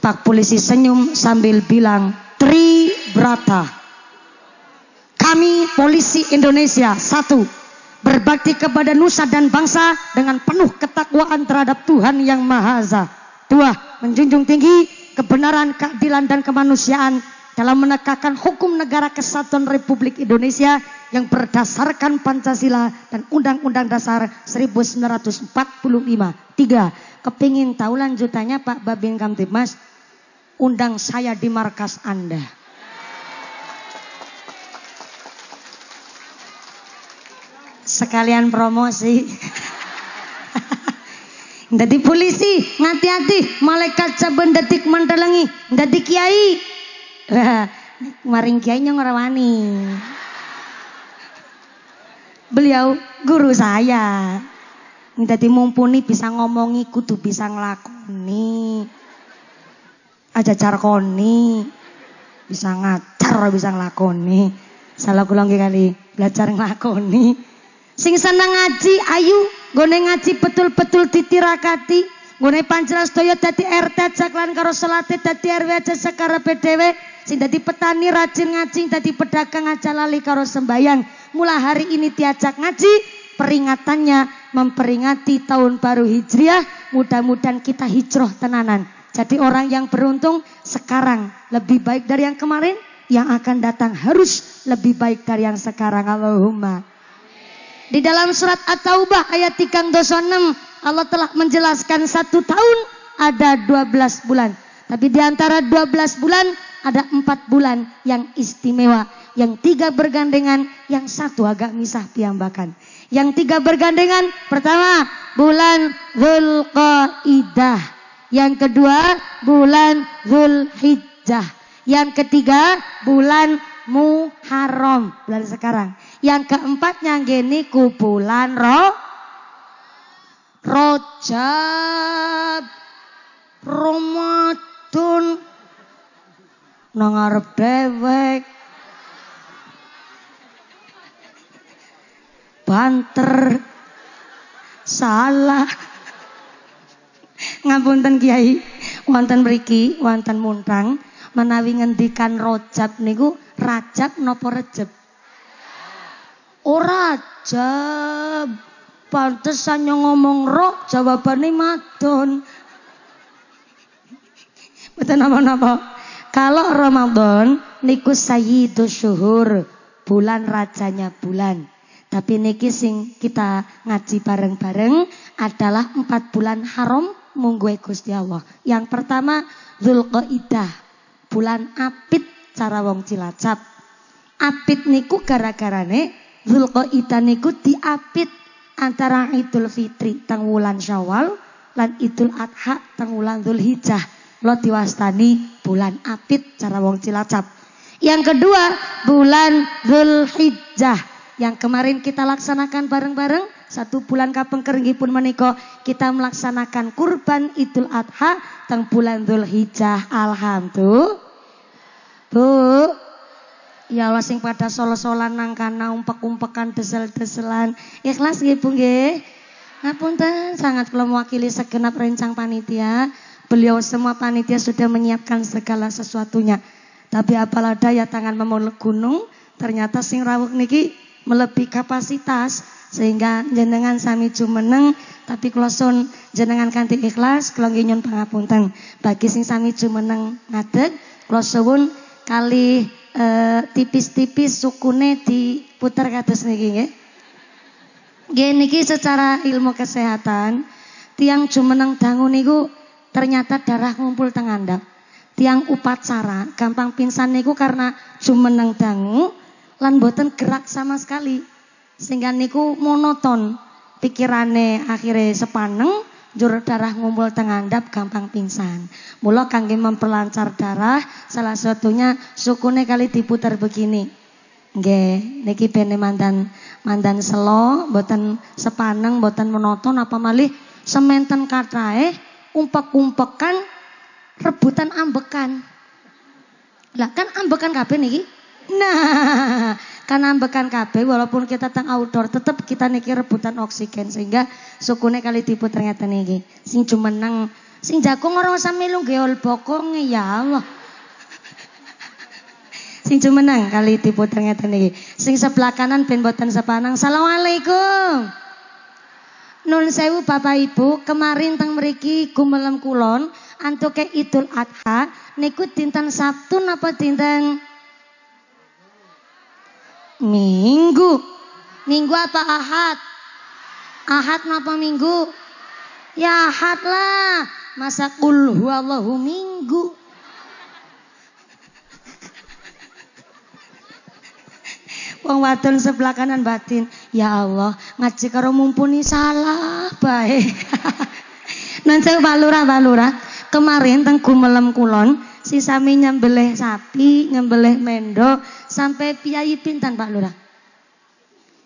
Pak polisi senyum sambil bilang, Tri Brata. Kami polisi Indonesia, satu, berbakti kepada nusa dan bangsa dengan penuh ketakwaan terhadap Tuhan yang Maha Esa. Dua, menjunjung tinggi kebenaran, keadilan dan kemanusiaan dalam menegakkan hukum negara kesatuan Republik Indonesia yang berdasarkan Pancasila dan Undang-Undang Dasar 1945. Tiga, kepingin tahu lanjutannya Pak Babin Kamtibmas, undang saya di markas Anda. Sekalian promosi. Jadi polisi, ngati-hati, malaikat saben detik mentelengi, jadi kiai. Maring kiai nyongorawani beliau guru saya. Jadi mumpuni bisa ngomongi kudu bisa ngelakoni. Aja carkoni. bisa ngacar bisa nglakoni. Salah kula nggih kali belajar nglakoni. Sing seneng ngaji ayu gone ngaji betul-betul ditirakati. Gone panjenengan sedaya dadi RT jaklan karo salate dadi RW aja sekarepe dhewe. Sing dadi petani rajin ngaji, dadi pedagang aja lali karo sembayang. Mula hari ini diajak ngaji, peringatannya memperingati tahun baru Hijriah. Mudah-mudahan kita hijrah tenanan. Jadi orang yang beruntung sekarang lebih baik dari yang kemarin, yang akan datang harus lebih baik dari yang sekarang. Allahumma. Di dalam surat At-Taubah ayat 36 Allah telah menjelaskan satu tahun ada 12 bulan. Tapi di antara 12 bulan ada empat bulan yang istimewa. Yang tiga bergandengan, yang satu agak misah piambakan. Yang tiga bergandengan, pertama bulan Zulqaidah. Yang kedua bulan Zulhijjah. Yang ketiga bulan Muharram, bulan sekarang. Yang keempatnya gini ku bulan Ro Rojab Ramadan nang dewek banter salah Ngapunten Kiai, wonten mriki wonten muntang menawi ngendikan rojab niku rajab napa rejeb? Ora rajab. Pantesan ngomong ro jawabane madon. Betul napa-napa. Kalau Ramadan niku sayyidu syuhur, bulan rajanya bulan. Tapi niki sing kita ngaji bareng-bareng adalah empat bulan haram munggu Gusti Allah. Yang pertama Zulqaidah, bulan apit cara wong Cilacap. Apit niku gara-garane Zulqaidah niku diapit antara Idul Fitri tang wulan Syawal lan Idul Adha tang wulan Zulhijjah. Lo diwastani bulan apit cara wong Cilacap. Yang kedua bulan Zulhijjah yang kemarin kita laksanakan bareng-bareng satu bulan kapeng pun meniko kita melaksanakan kurban Idul Adha teng bulan Dhul Hijjah. Alhamdulillah. Bu, ya Allah sing pada solo-solan nang kana umpek-umpekan desel-deselan. Ikhlas nggih Bu nggih. Ngapunten sangat kula mewakili segenap rencang panitia. Beliau semua panitia sudah menyiapkan segala sesuatunya. Tapi apalah daya tangan memuluk gunung, ternyata sing rawuh niki melebihi kapasitas sehingga jenengan sami jumeneng. Tapi kloson jenengan kanthi ikhlas kula nyun pangapunten. Bagi sing sami jumeneng ngadeg suwun kali eh, tipis-tipis sukune diputar kados niki nggih. Nggih niki secara ilmu kesehatan tiang jumeneng dangu niku ternyata darah ngumpul teng andap tiang upacara gampang pingsan niku karena jumeneng dangu lan boten gerak sama sekali sehingga niku monoton pikirane akhirnya sepaneng jur darah ngumpul tengandap gampang pingsan. Mula kangge memperlancar darah salah satunya sukune kali diputar begini. Nggih, niki bene mandan mandan selo, boten sepaneng, boten monoton apa malih sementen katrae umpek-umpekan rebutan ambekan. Lah kan ambekan kabeh niki. Nah, karena ambekan kabeh walaupun kita tang outdoor tetap kita niki rebutan oksigen sehingga sukune kali tipu ternyata niki. Sing nang sing jagung ora usah melu geol bokong ya Allah. Sing nang kali tipu ternyata niki. Sing sebelah kanan ben boten sepanang. Assalamualaikum. Nun sewu Bapak Ibu, kemarin tang mriki gumelem kulon antuke Idul Adha niku dinten Sabtu napa dinten Minggu. Minggu apa ahad? Ahad apa minggu? Ya ahad lah. Masa kul huwallahu minggu. Wong wadon sebelah kanan batin. Ya Allah, ngaji karo mumpuni salah baik. Nanti balura balura. Kemarin tengku melem kulon si sami nyembelih sapi, nyembelih mendo, sampai piyayi pintan Pak Lurah.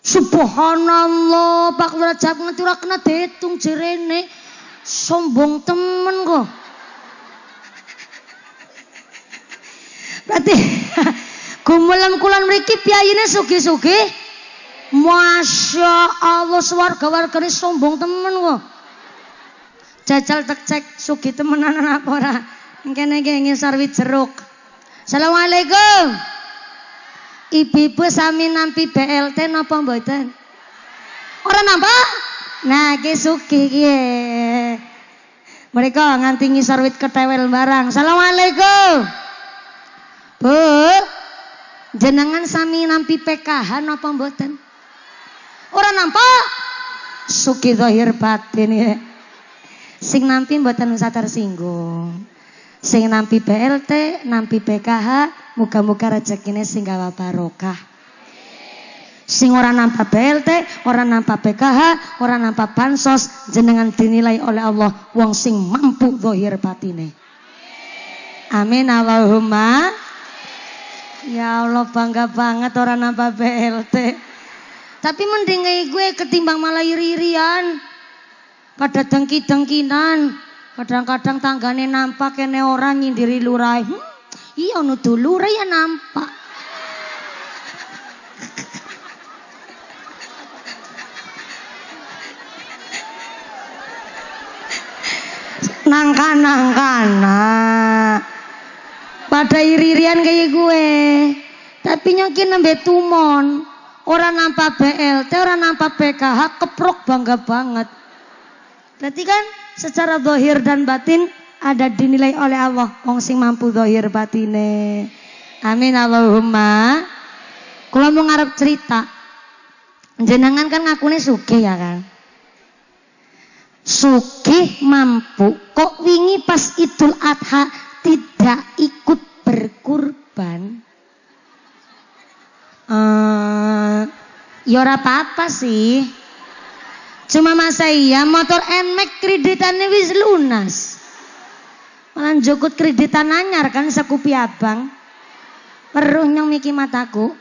Subhanallah, Pak Lurah jawab ngerti ora kena detung jerene. Sombong temen kok. Berarti Gumelan kulon mriki piyayine sugih-sugih. Masya Allah warga-wargane sombong temen kok. Jajal tek cek sugi temenan apa ora. Kene iki ngisor wit jeruk. Assalamualaikum. Ibu-ibu sami nampi BLT napa mboten? Ora nampak? Nah, ki sugih ki. Mereka nganti ngisor wit ketewel barang. Assalamualaikum. Bu, jenengan sami nampi PKH napa mboten? Ora nampak? Suki zahir batin ya. Sing nampi mboten usah tersinggung. Sing nampi BLT, nampi PKH, muga-muga rezekine sing gawa barokah. Sing ora nampak BLT, ora nampak PKH, ora nampak bansos, jenengan dinilai oleh Allah wong sing mampu zahir batine. Amin Allahumma. Ya Allah bangga banget orang nampak BLT. Tapi mending gue ketimbang malah iri-irian. Pada dengki-dengkinan. Kadang-kadang tanggane nampak kene orang nyindiri lurai. Hmm, iya nu dulure ya nampak. Nangka-nangkana. Pada iri-irian kayak gue. Tapi nyokin nembe tumon. Orang nampak BLT, orang nampak PKH, keprok bangga banget. Berarti kan secara dohir dan batin ada dinilai oleh Allah. Wong sing mampu dohir batine. Amin Allahumma. Kalau mau ngarep cerita, jenengan kan ngakune suki ya kan. Suki mampu. Kok wingi pas Idul Adha tidak ikut berkurban? Uh, ya ora apa-apa sih. Cuma masa iya motor Nmax kreditannya wis lunas. Malah jukut kreditan anyar kan sakupi abang. Peruh nyong miki mataku.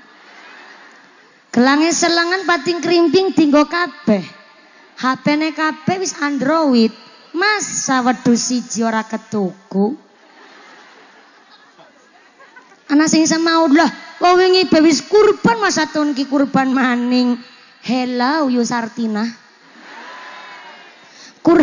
Gelangnya selengan pating kerimping tinggo kabeh. HP-ne kabeh wis Android. Masa wedhus siji ora ketuku. Anak sing sama lah, wong wingi bewis kurban masa tahun ki kurban maning. Hello Yusartina. Kur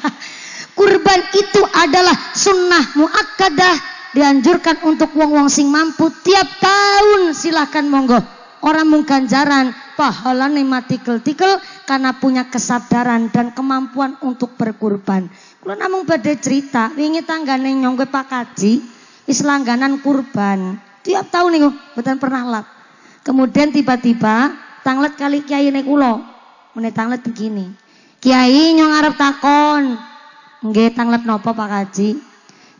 kurban itu adalah sunnah muakkadah dianjurkan untuk wong-wong sing mampu tiap tahun silahkan monggo orang mungkin jaran pahala mati tikel karena punya kesadaran dan kemampuan untuk berkurban. Kalau namun pada cerita, wingi tanggane nyongge Pak Kaji, islangganan kurban. Tiap tahun nih, betul pernah lap. Kemudian tiba-tiba tanglet kali kiai nekulo, menit tanglet begini. Kiai nyong arep takon. Nggih tanglet nopo Pak Kaji?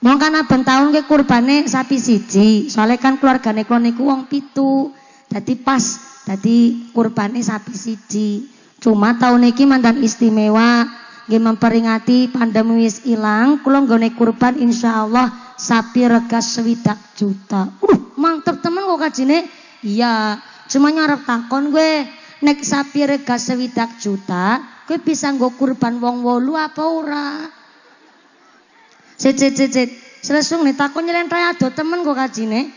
Nyong kan aben taun ke kurbane sapi siji. Soalnya kan keluargane kula niku wong pitu. Dadi pas dadi kurbane sapi siji. Cuma tahun iki mandan istimewa nggih memperingati pandemi wis ilang, kula nggone kurban insyaallah sapi regas sewidak juta. Uh, mantep temen kok kajine. Iya, cuma nyarep takon gue nek sapi regas sewidak juta Kowe bisa nggo kurban wong wolu apa ora? Sit sit sit sit. Selesung nih takon nyelentre ado temen kok kajine.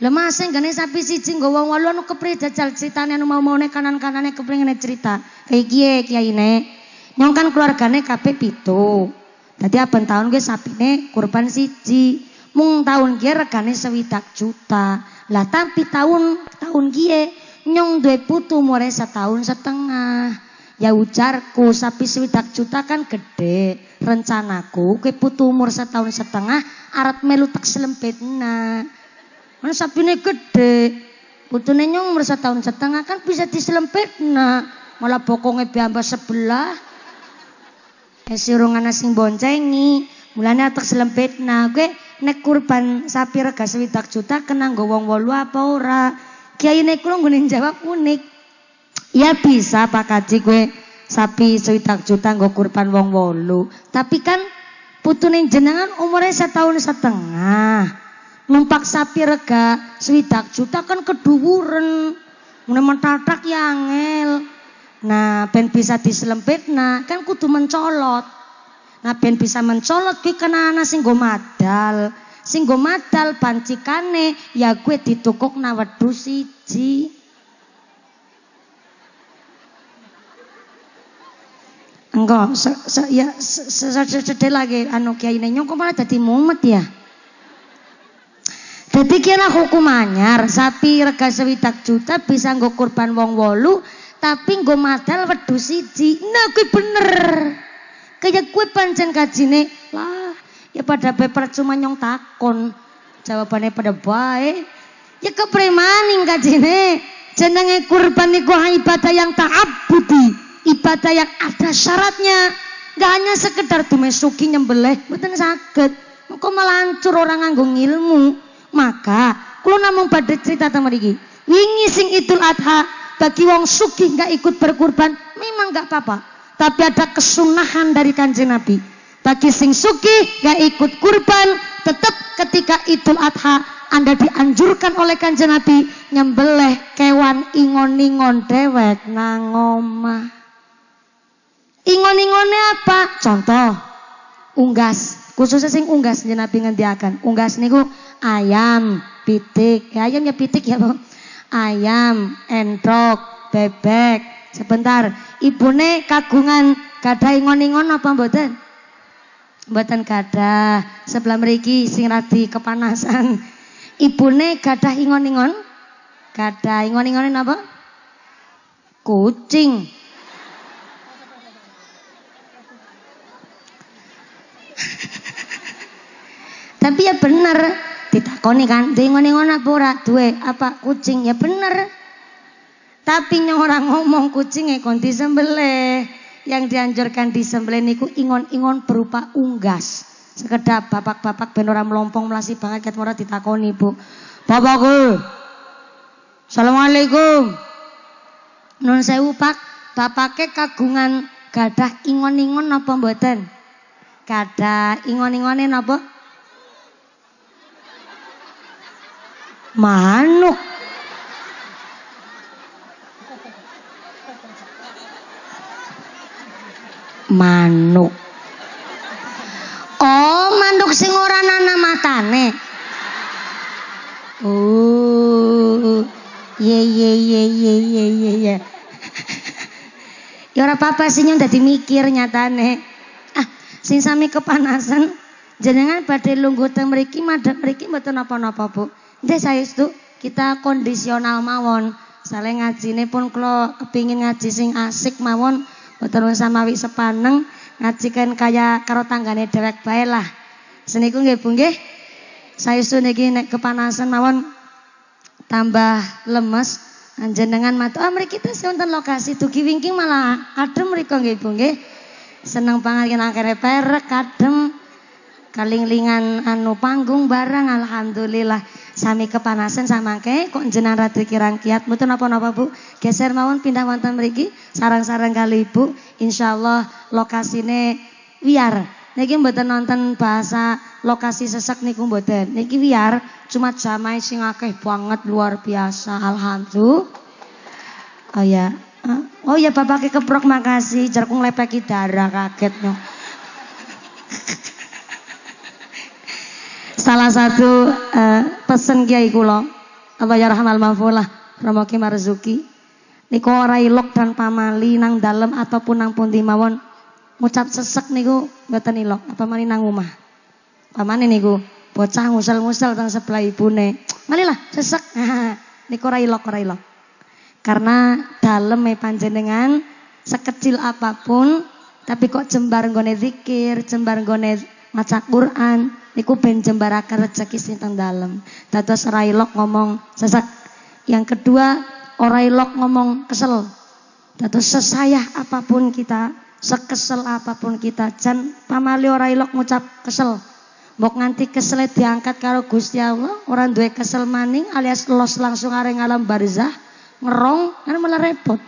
Lah masih gane sapi siji nggo wong wolu anu kepriye jajal critane anu mau-maune kanan-kanane kepengine cerita. Kayak kiye kiyaine. Nyong kan keluargane kabeh pitu. Dadi aben taun gue sapine kurban siji. Mung tahun kie regane sewidak juta. Lah tapi tahun tahun kie nyong duwe putu more setahun setengah. Ya ujarku sapi swidak juta kan gede. Rencanaku ke putu umur setahun setengah arat melu tak selempitna. Mana ini gede. Putune nyong umur setahun setengah kan bisa diselempitna. Malah bokongnya biamba sebelah. Esirungan sing boncengi. Mulanya tak selempitna. Gue nek kurban sapi rega swidak juta kena wong wolu apa ora. Kiai nek kula jawab unik. Ya bisa Pak Kaji gue sapi swidak juta nggo kurban wong wolu. Tapi kan putune jenengan umurnya setahun setengah. Numpak sapi rega swidak juta kan keduwuren. Mulai mentatak ya angel. Nah, ben bisa diselempit nah kan kudu mencolot. Nah, ben bisa mencolot gue kena anak sing go madal. Sing go madal bancikane ya gue ditukuk nawedu siji. Enggak, se, se, ya se, lagi anu kiai nyong kok malah jadi mumet ya. Jadi kira hukum anyar, sapi rega sewidak juta bisa nggo kurban wong wolu, tapi nggo madal wedu siji. Nah, kuwi bener. Kayak kue pancen kajine lah ya pada paper cuma nyong takon. Jawabannya pada baik. Ya kepremaning kajine. Jenenge kurban niku ibadah yang ta'abbudi ibadah yang ada syaratnya. Gak hanya sekedar dumesuki nyembelih, betul sakit. Kok melancur orang nganggung ilmu. Maka, kalau namun pada cerita teman ini, wingi sing idul adha, bagi wong suki gak ikut berkurban, memang gak apa-apa. Tapi ada kesunahan dari kanjeng Nabi. Bagi sing suki gak ikut kurban, tetap ketika idul adha anda dianjurkan oleh kanjeng Nabi nyembelih kewan ingon-ingon dewek nang omah. Ingon-ingone apa? Contoh, unggas. Khususnya sing unggas jeneng Nabi ngendiakan. Unggas niku ayam, pitik. Ya, ayam ya pitik ya, Bu. Ayam, entrok, bebek. Sebentar, ibune kagungan gada ingon-ingon apa mboten? Mboten gada. Sebelah mriki sing radi kepanasan. Ibune gadah ingon-ingon? Gadah ingon-ingone apa? Kucing. Tapi ya bener, ditakoni kan, dengon-dengon apa ora duwe apa kucing ya bener. Tapi orang ngomong kucingnya kon disembelih. Yang dianjurkan disembelih niku ingon-ingon berupa unggas. Sekedap bapak-bapak ben ora melompong melasi banget ket ora ditakoni, Bu. Bapakku. Assalamualaikum. Nun sewu, Pak. Bapake kagungan gadah ingon-ingon apa mboten? Gadah ingon-ingone napa? Manuk manuk oh manuk sing ora ana matane. Oh ye ye ye ye ye ye ye. Ya ora apa-apa sih nyong dadi mikir nyatane. Ah sing sami kepanasan jenengan badhe lungguh teng mriki madhep mriki mboten napa-napa Bu Nggih saestu kita kondisional mawon. Sale ngajine pun kalau kepingin ngaji sing asik mawon boten samawi sepaneng ngaji kan kaya karo tanggane dewek bae lah. Seniku nggih Bu nggih. Saestu niki nek kepanasan mawon tambah lemes anjenengan matu ah mriki teh wonten lokasi dugi wingking malah adem mriku nggih Bu nggih. Seneng banget kena perek adem kalinglingan anu panggung barang alhamdulillah. Sami kepanasan sama kok jenang ratu kirang kiat mboten napa-napa Bu. Geser mawon pindah wonten mriki. Sarang-sarang kali Ibu insyaallah lokasine wiar niki mboten nonton bahasa lokasi sesek niku mboten. Niki wiar cuma jamai sing akeh banget luar biasa. Alhamdulillah. Oh ya oh ya bapak keprok makasih. Jarkung lepeki darah kaget no. salah satu uh, pesen kiai kula apa ya rahmal mafulah Romo Ki Marzuki niku ora ilok dan pamali nang dalem ataupun nang pundi mawon. Ngucap sesek niku mboten ilok apa mani nang omah. Pamane niku bocah ngusel-ngusel teng sebelah ibune. Malilah sesek. Niku ora ilok ora ilok karena dalem e panjenengan sekecil apa pun tapi kok jembar nggone zikir jembar nggone maca Quran niku ben jembarakan rezeki sing teng dalem. Dados railok ngomong sesak. Yang kedua, orailok ngomong kesel. Dados sesayah apa pun kita, sekesel apa pun kita, jan pamali orailok ngucap kesel. Mbok nganti kesel diangkat karo Gusti Allah, orang duwe kesel maning alias los langsung areng alam barzah, ngerong kan malah repot.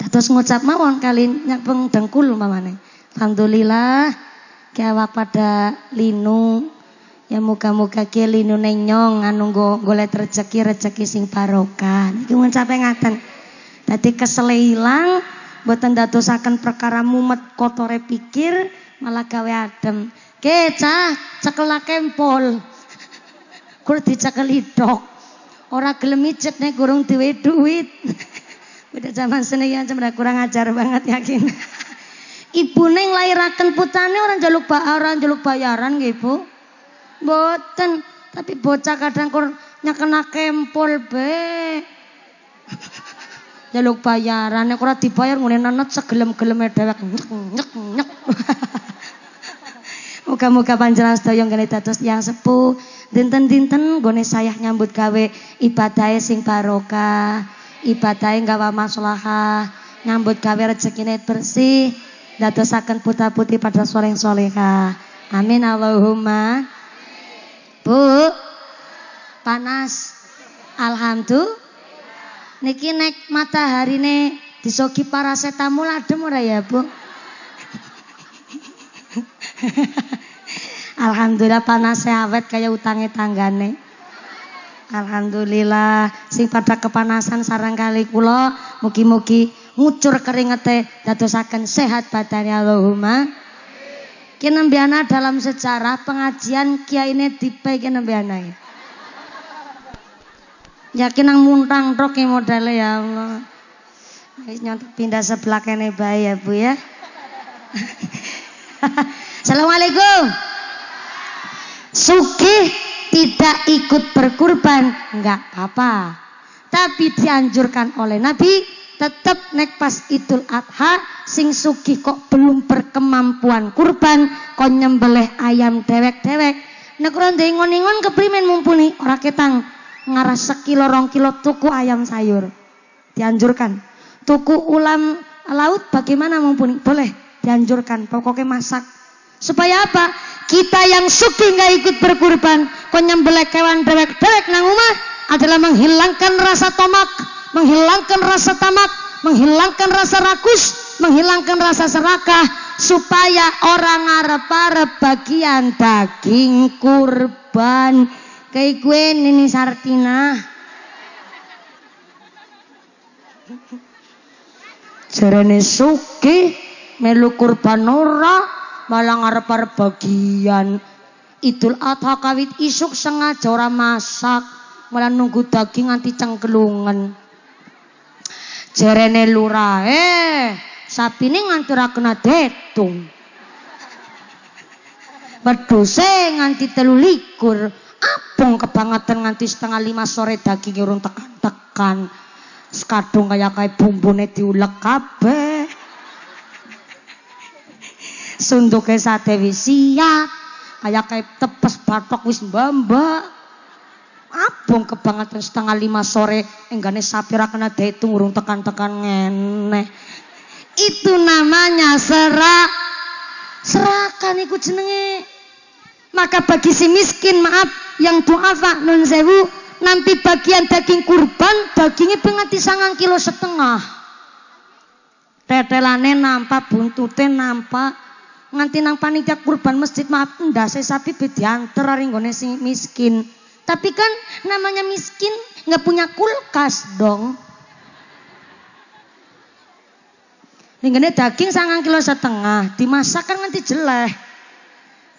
Dados ngucap mawon kali nyapeng dengkul mamane. Alhamdulillah Kewak pada linu ya muka-muka ke linu nenyong anu go golek rezeki rezeki sing barokah niki ngucape ngaten dadi kesele ilang mboten dadosaken perkara mumet kotore pikir malah gawe adem Kecah cekel kempol. Kur dicekel idok. Ora gelem ijet nek gurung duwe duit. Beda zaman seni ya kurang ajar banget yakin. Ibu neng lahiraken putane orang jaluk pak orang jaluk bayaran nggih Bu. Mboten, tapi bocah kadang kur nyakena kempol be. jaluk bayaran nek ora dibayar ngene nenet segelem-geleme dhewek nyek nyek nyek. Muga-muga panjenengan sedaya nggene dados yang sepuh dinten-dinten gone sayah nyambut gawe ibadahe sing barokah, ibadahe gawa maslahah, nyambut gawe rezekine bersih dadosaken putra-putri pada soleh soleha. Amin Allahumma. Bu, panas. Alhamdulillah. Niki nek matahari ne disogi parasetamol adem ora ya, Bu? Alhamdulillah panas awet kayak utangnya tanggane. Alhamdulillah sing pada kepanasan sarang kali kula mugi-mugi ngucur keringete dadosaken sehat badannya Allahumma. Kinembiana dalam sejarah pengajian kiai ini dipe kinembiana ya. Nang muntang rok modalnya ya Allah. Pindah sebelah kene bae ya Bu ya. Assalamualaikum. Sugih tidak ikut berkurban enggak apa-apa. Tapi dianjurkan oleh Nabi tetap nek pas Idul Adha sing sugih kok belum berkemampuan kurban kok nyembelih ayam dewek-dewek. Nek ora ngon-ngon keprimen mumpuni ora ketang. Ngaras sekilo rong kilo tuku ayam sayur. Dianjurkan. Tuku ulam laut bagaimana mumpuni? Boleh dianjurkan. Pokoknya masak. Supaya apa? Kita yang suki nggak ikut berkurban kok nyembelih kewan dewek-dewek nang rumah adalah menghilangkan rasa tomak menghilangkan rasa tamak, menghilangkan rasa rakus, menghilangkan rasa serakah supaya orang arep-arep bagian daging kurban. Kayak gue ini Sartina. Jarene suki melu kurban ora malah ngarep-arep bagian Idul Adha kawit isuk sengaja ora masak malah nunggu daging nganti cengkelungan Jerene lurahe sapine nganti ora kena detung. Wedhuse nganti telu likur, abong kebangetan nganti setengah lima sore daging urung tekan-tekan. Sekadung kaya kaya bumbune diulek kabeh. Sunduke sate wis siap, kaya kaya tepes batok wis mbambak. Abong kebangetan setengah lima sore enggane sapi ra kena dihitung urung tekan-tekan ngene. Itu namanya serak. Serakan iku jenenge. Maka bagi si miskin maaf yang duafa nun sewu nanti bagian daging kurban dagingnya pengati sangang kilo setengah. Tetelane nampak buntute nampak nganti nang panitia kurban masjid maaf ndase sapi bedianter ringgone si miskin. Tapi kan namanya miskin nggak punya kulkas dong. Ini daging sangat kilo setengah, dimasak kan nanti jelek.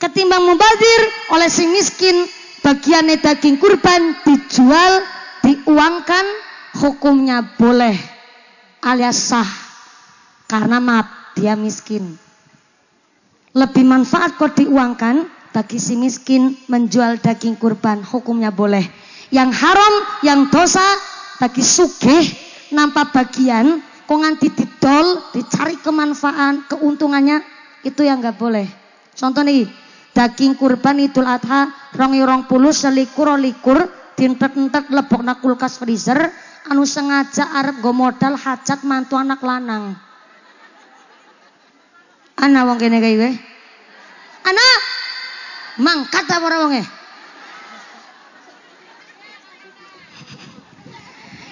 Ketimbang mubadir oleh si miskin, bagiannya daging kurban dijual, diuangkan, hukumnya boleh alias sah. Karena maaf, dia miskin. Lebih manfaat kok diuangkan bagi si miskin menjual daging kurban hukumnya boleh. Yang haram, yang dosa bagi sugih nampak bagian kok nganti didol, dicari kemanfaatan, keuntungannya itu yang nggak boleh. Contoh nih, daging kurban Idul Adha rong rong puluh selikur likur dintet-entet lebok nak kulkas freezer anu sengaja arep go modal hajat mantu anak lanang. Ana wong kene gue. Anak Mangkat apa ora wonge?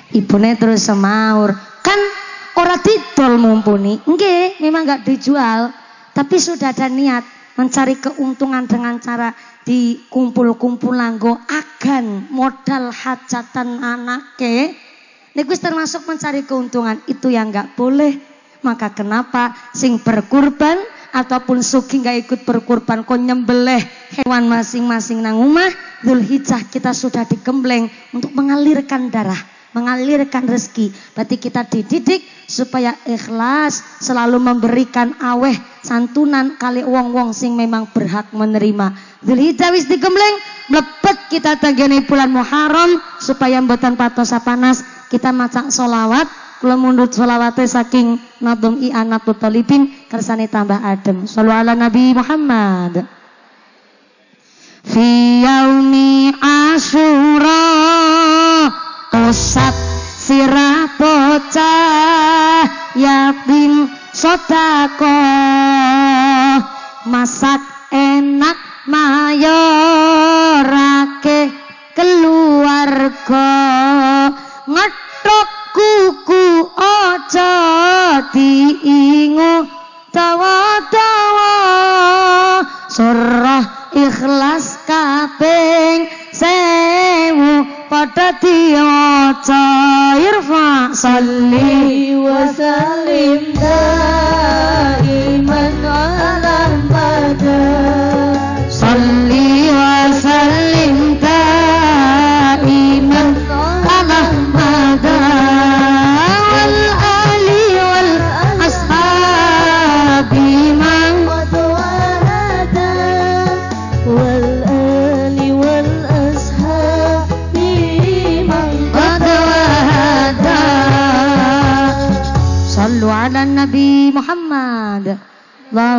Ibune terus semaur, kan ora didol mumpuni. Nggih, memang nggak dijual, tapi sudah ada niat mencari keuntungan dengan cara dikumpul-kumpul langgo agan modal hajatan anake. Niku termasuk mencari keuntungan itu yang nggak boleh. Maka kenapa sing berkurban ataupun suki nggak ikut berkurban kok nyembelih hewan masing-masing nang rumah Zulhijjah kita sudah digembleng untuk mengalirkan darah mengalirkan rezeki. Berarti kita dididik supaya ikhlas selalu memberikan aweh santunan kali wong-wong sing memang berhak menerima. Zulhijjah wis digembleng mlepet kita tanggane bulan Muharram supaya mboten patos panas kita maca solawat Kula mundut solawate saking nadum i anak talibin kersane tambah adem. Sallu ala Nabi Muhammad. Fi yaumi asyura usap sirah bocah yatim sodako masak enak mayorake keluarga ngedok diingu tawa-tawa surah ikhlas kaping sewu. Pada diwaca irfa salli wa sallim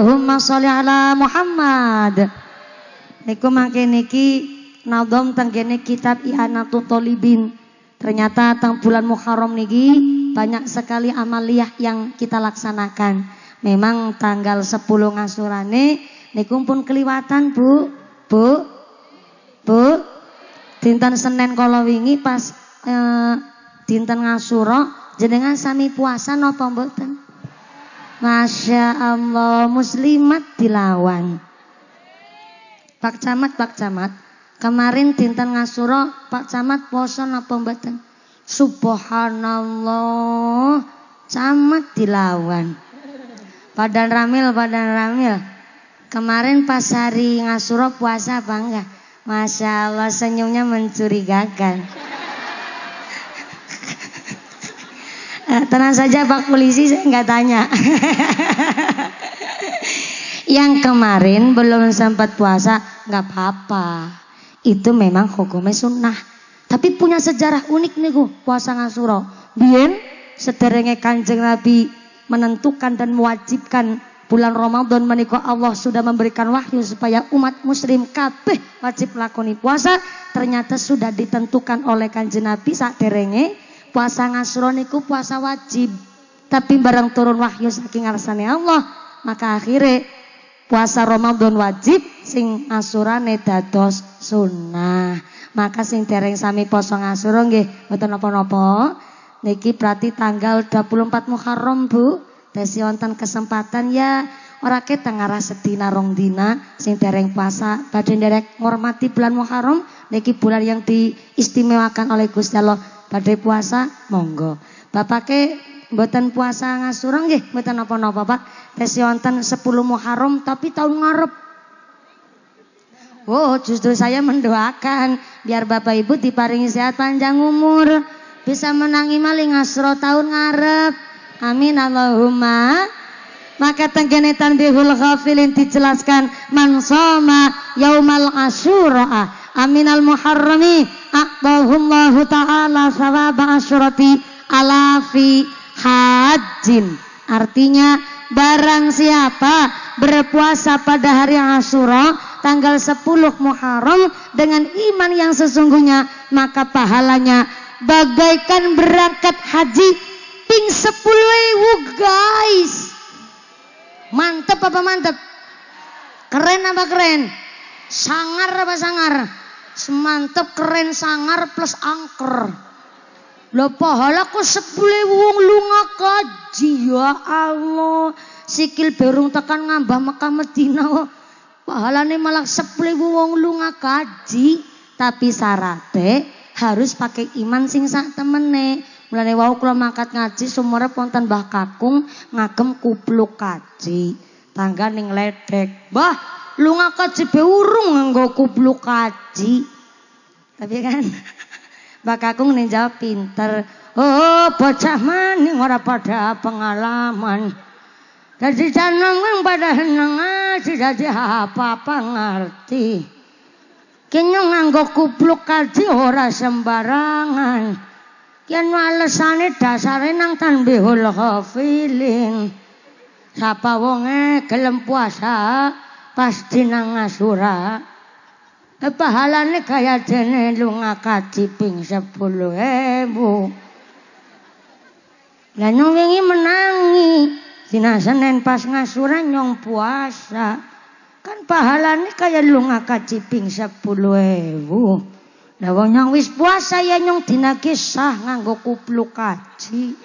Allahumma sholli ala Muhammad. Niku mangke niki nadom tenggene kitab I'anatu Tolibin. Ternyata tang bulan Muharram niki banyak sekali amaliyah yang kita laksanakan. Memang tanggal 10 ngasurane niku pun keliwatan Bu. Bu. Bu. Dinten Senin kala wingi pas eh, dinten ngasura jenengan sami puasa napa mboten? Masya Allah muslimat dilawan. Pak Camat, Pak Camat, kemarin dinten ngasuro Pak Camat poso napa? Subhanallah, Camat dilawan. Padan Ramil, Padan Ramil. Kemarin pas hari ngasuro puasa apa enggak? Masya Allah senyumnya mencurigakan. Eh, tenang saja Pak Polisi saya nggak tanya. Yang kemarin belum sempat puasa nggak apa-apa. Itu memang hukumnya sunnah. Tapi punya sejarah unik nih gue puasa ngasuro. Bien sederenge kanjeng Nabi menentukan dan mewajibkan bulan Ramadan menikah Allah sudah memberikan wahyu supaya umat muslim kabeh wajib lakoni puasa ternyata sudah ditentukan oleh kanjeng Nabi saat derenge puasa ngasro niku puasa wajib. Tapi barang turun wahyu saking ngarsane Allah, maka akhirnya puasa Ramadan wajib sing asurane dados sunnah. Maka sing dereng sami poso ngasuro nggih mboten napa-napa. Niki berarti tanggal 24 Muharram, Bu. Desi wonten kesempatan ya ora kita ngarah sedina rong dina sing dereng puasa badhe derek ngormati bulan Muharram niki bulan yang diistimewakan oleh Gusti Allah Badai puasa monggo. Bapake mboten puasa ngasurang nggih, mboten napa-napa, Pak. Tes wonten 10 Muharram tapi tahun ngarep. Oh, justru saya mendoakan biar Bapak Ibu diparingi sehat panjang umur, bisa menangi maling ngasro tahun ngarep. Amin Allahumma. Maka tenggene tanbihul dijelaskan man soma yaumal asyura aminal muharrami aqdahullahu ta'ala sawaba asyurati alafi hajin. Artinya barang siapa berpuasa pada hari Asyura tanggal 10 Muharram dengan iman yang sesungguhnya maka pahalanya bagaikan berangkat haji ping 10 ewu guys. Mantep apa mantep? Keren apa keren? Sangar apa sangar? Semantep keren sangar plus angker. Lho pahala kok sepuluh wong lunga kaji ya Allah. Sikil berung tekan ngambah Mekah Medina kok. Pahalane malah sepuluh wong lunga kaji. Tapi syaratnya harus pakai iman sing sak temene. Mulane wau kula mangkat ngaji sumure wonten Mbah Kakung ngagem kupluk kaji. tangga ning ledek. Bah, lunga kaji be urung nganggo kupluk kaji. Tapi kan Mbak Kakung nih jawab pinter. Oh, bocah maning ora pada pengalaman. Jadi pada henang aja jadi apa-apa ngerti. Kenya nganggo kupluk kaji ora sembarangan. Yen alesane dasare nang tanbihul feeling. Sapa wonge gelem puasa pasti nang ngasura. Eh, pahalane kaya dene lunga kaji ping 10.000. Lah nyong wingi menangi. Dina Senin pas ngasura nyong puasa. Kan pahalane kaya lunga kaji ping 10.000. Lah wong nyong wis puasa ya nyong dina kisah nganggo kupluk kaji.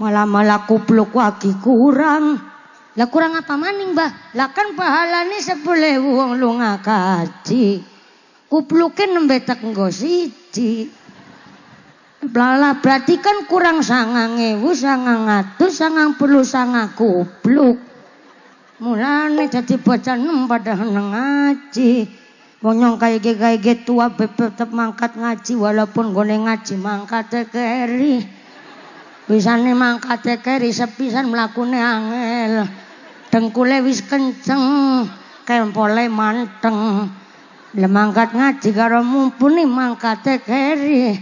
Malah-malah kupluk wagi kurang. Lah kurang apa maning, Mbah? Lah kan pahalane 10.000 wong lunga kaji. Kupluke nembe tek nggo siji. Lala berarti kan kurang sangang ewu, sangang atus, sangang puluh sanga kupluk. Mulane jadi bocah nem pada heneng ngaji. Wong kayak kayak tua bebek tetep mangkat ngaji walaupun gue ngaji mangkat keri. Bisane mangkat keri sepisan mlakune angel. Dengkule wis kenceng, kempole manteng. Lah mangkat ngaji karo mumpuni mangkat keri.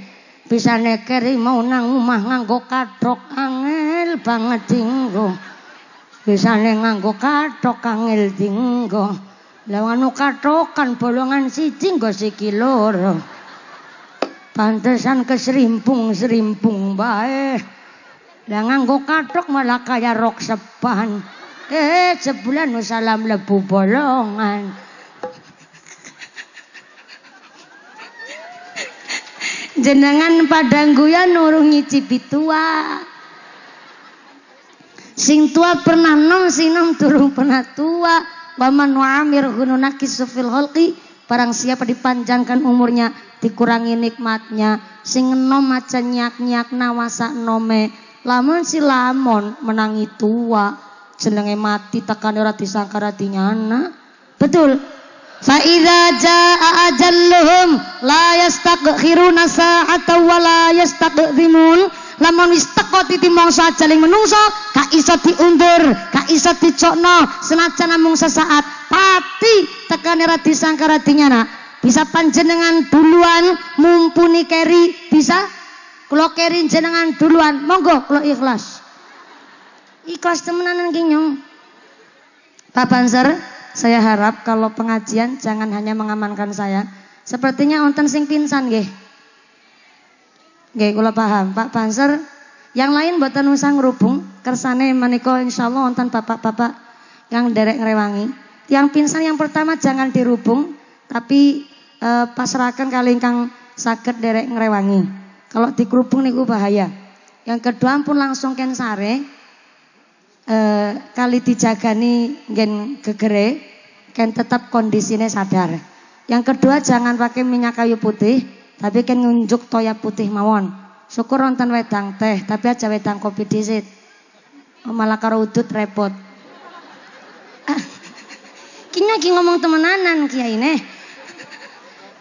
Bisane keri mau nang omah nganggo kathok angel banget dinggo. Bisane nganggo kathok angel dinggo. Lah anu katokan bolongan siji nggo siki loro. Pantesan keserimpung-serimpung bae. Lah nganggo katok malah kaya rok sepan. Eh sebulan salam lebu bolongan. Jenengan padang guya nurung nyicipi tua. Sing tua pernah nom, sing nom turung pernah tua. Waman wa'amir gununaki sufil holki. Barang siapa dipanjangkan umurnya, dikurangi nikmatnya. Sing nom maca nyak-nyak nawasa nome. Lamun si lamon menangi tua. Jenenge mati tekan ora disangka nyana. Betul. Fa idza jaa ajalluhum la yastakhiruna sa'atan wa la yastaqdimun lamun wis teko titi mangsa ajaling menungso gak iso diundur gak iso dicokno. Senajan namung sesaat pati tekane ra disangka ra dinyana bisa panjenengan duluan mumpuni keri bisa? Kula keri jenengan duluan. Monggo kula ikhlas ikhlas temenan ki nyong Pak Banser saya harap kalau pengajian jangan hanya mengamankan saya. Sepertinya onten sing pinsan nggih. Nggih kula paham. Pak Banser yang lain mboten usah ngrubung kersane menika insyaallah onten bapak-bapak yang derek ngrewangi. Yang pinsan yang pertama jangan dirubung tapi e, pasrahkan kali ingkang saged derek ngrewangi. Kalau dikerubung niku bahaya. Yang kedua pun langsung kensare eh, kali dijagani gen gegere kan tetap kondisinya sadar. Yang kedua jangan pakai minyak kayu putih, tapi kan ngunjuk toya putih mawon. Syukur nonton wedang teh, tapi aja wedang kopi disit. Malah karo udut repot. Kini lagi ngomong temenanan kiai ini.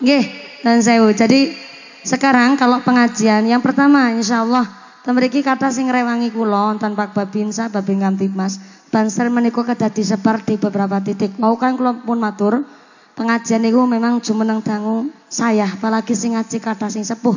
Nggih, dan saya Jadi sekarang kalau pengajian yang pertama insya Allah Temriki kata sing rewangi kulon tanpa babinsa babing mas. Banser menika kedah disebar di beberapa titik. Mau kan kula pun matur, pengajian itu memang jumeneng dangu saya, apalagi sing ngaji kata sing sepuh.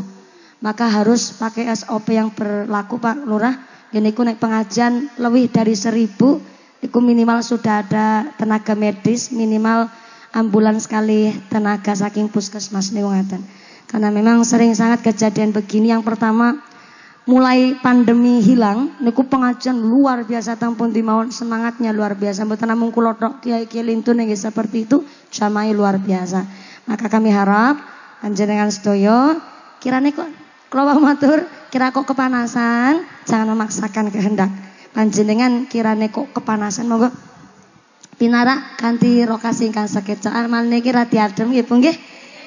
Maka harus pakai SOP yang berlaku Pak Lurah. Ini ku naik pengajian lebih dari seribu, itu minimal sudah ada tenaga medis, minimal ambulans sekali tenaga saking puskesmas niwangatan. Karena memang sering sangat kejadian begini. Yang pertama mulai pandemi hilang niku pengajian luar biasa tampun dimawon semangatnya luar biasa. Mboten namung kula tok kiai-kiai lintun nggih seperti itu jamai luar biasa. Maka kami harap panjenengan sedaya kirane kok kula matur kira kok kepanasan jangan memaksakan kehendak. Panjenengan kirane kok kepanasan monggo. Pinara kanthi rokasi ingkang saged amal niki rati adem nggih nggih.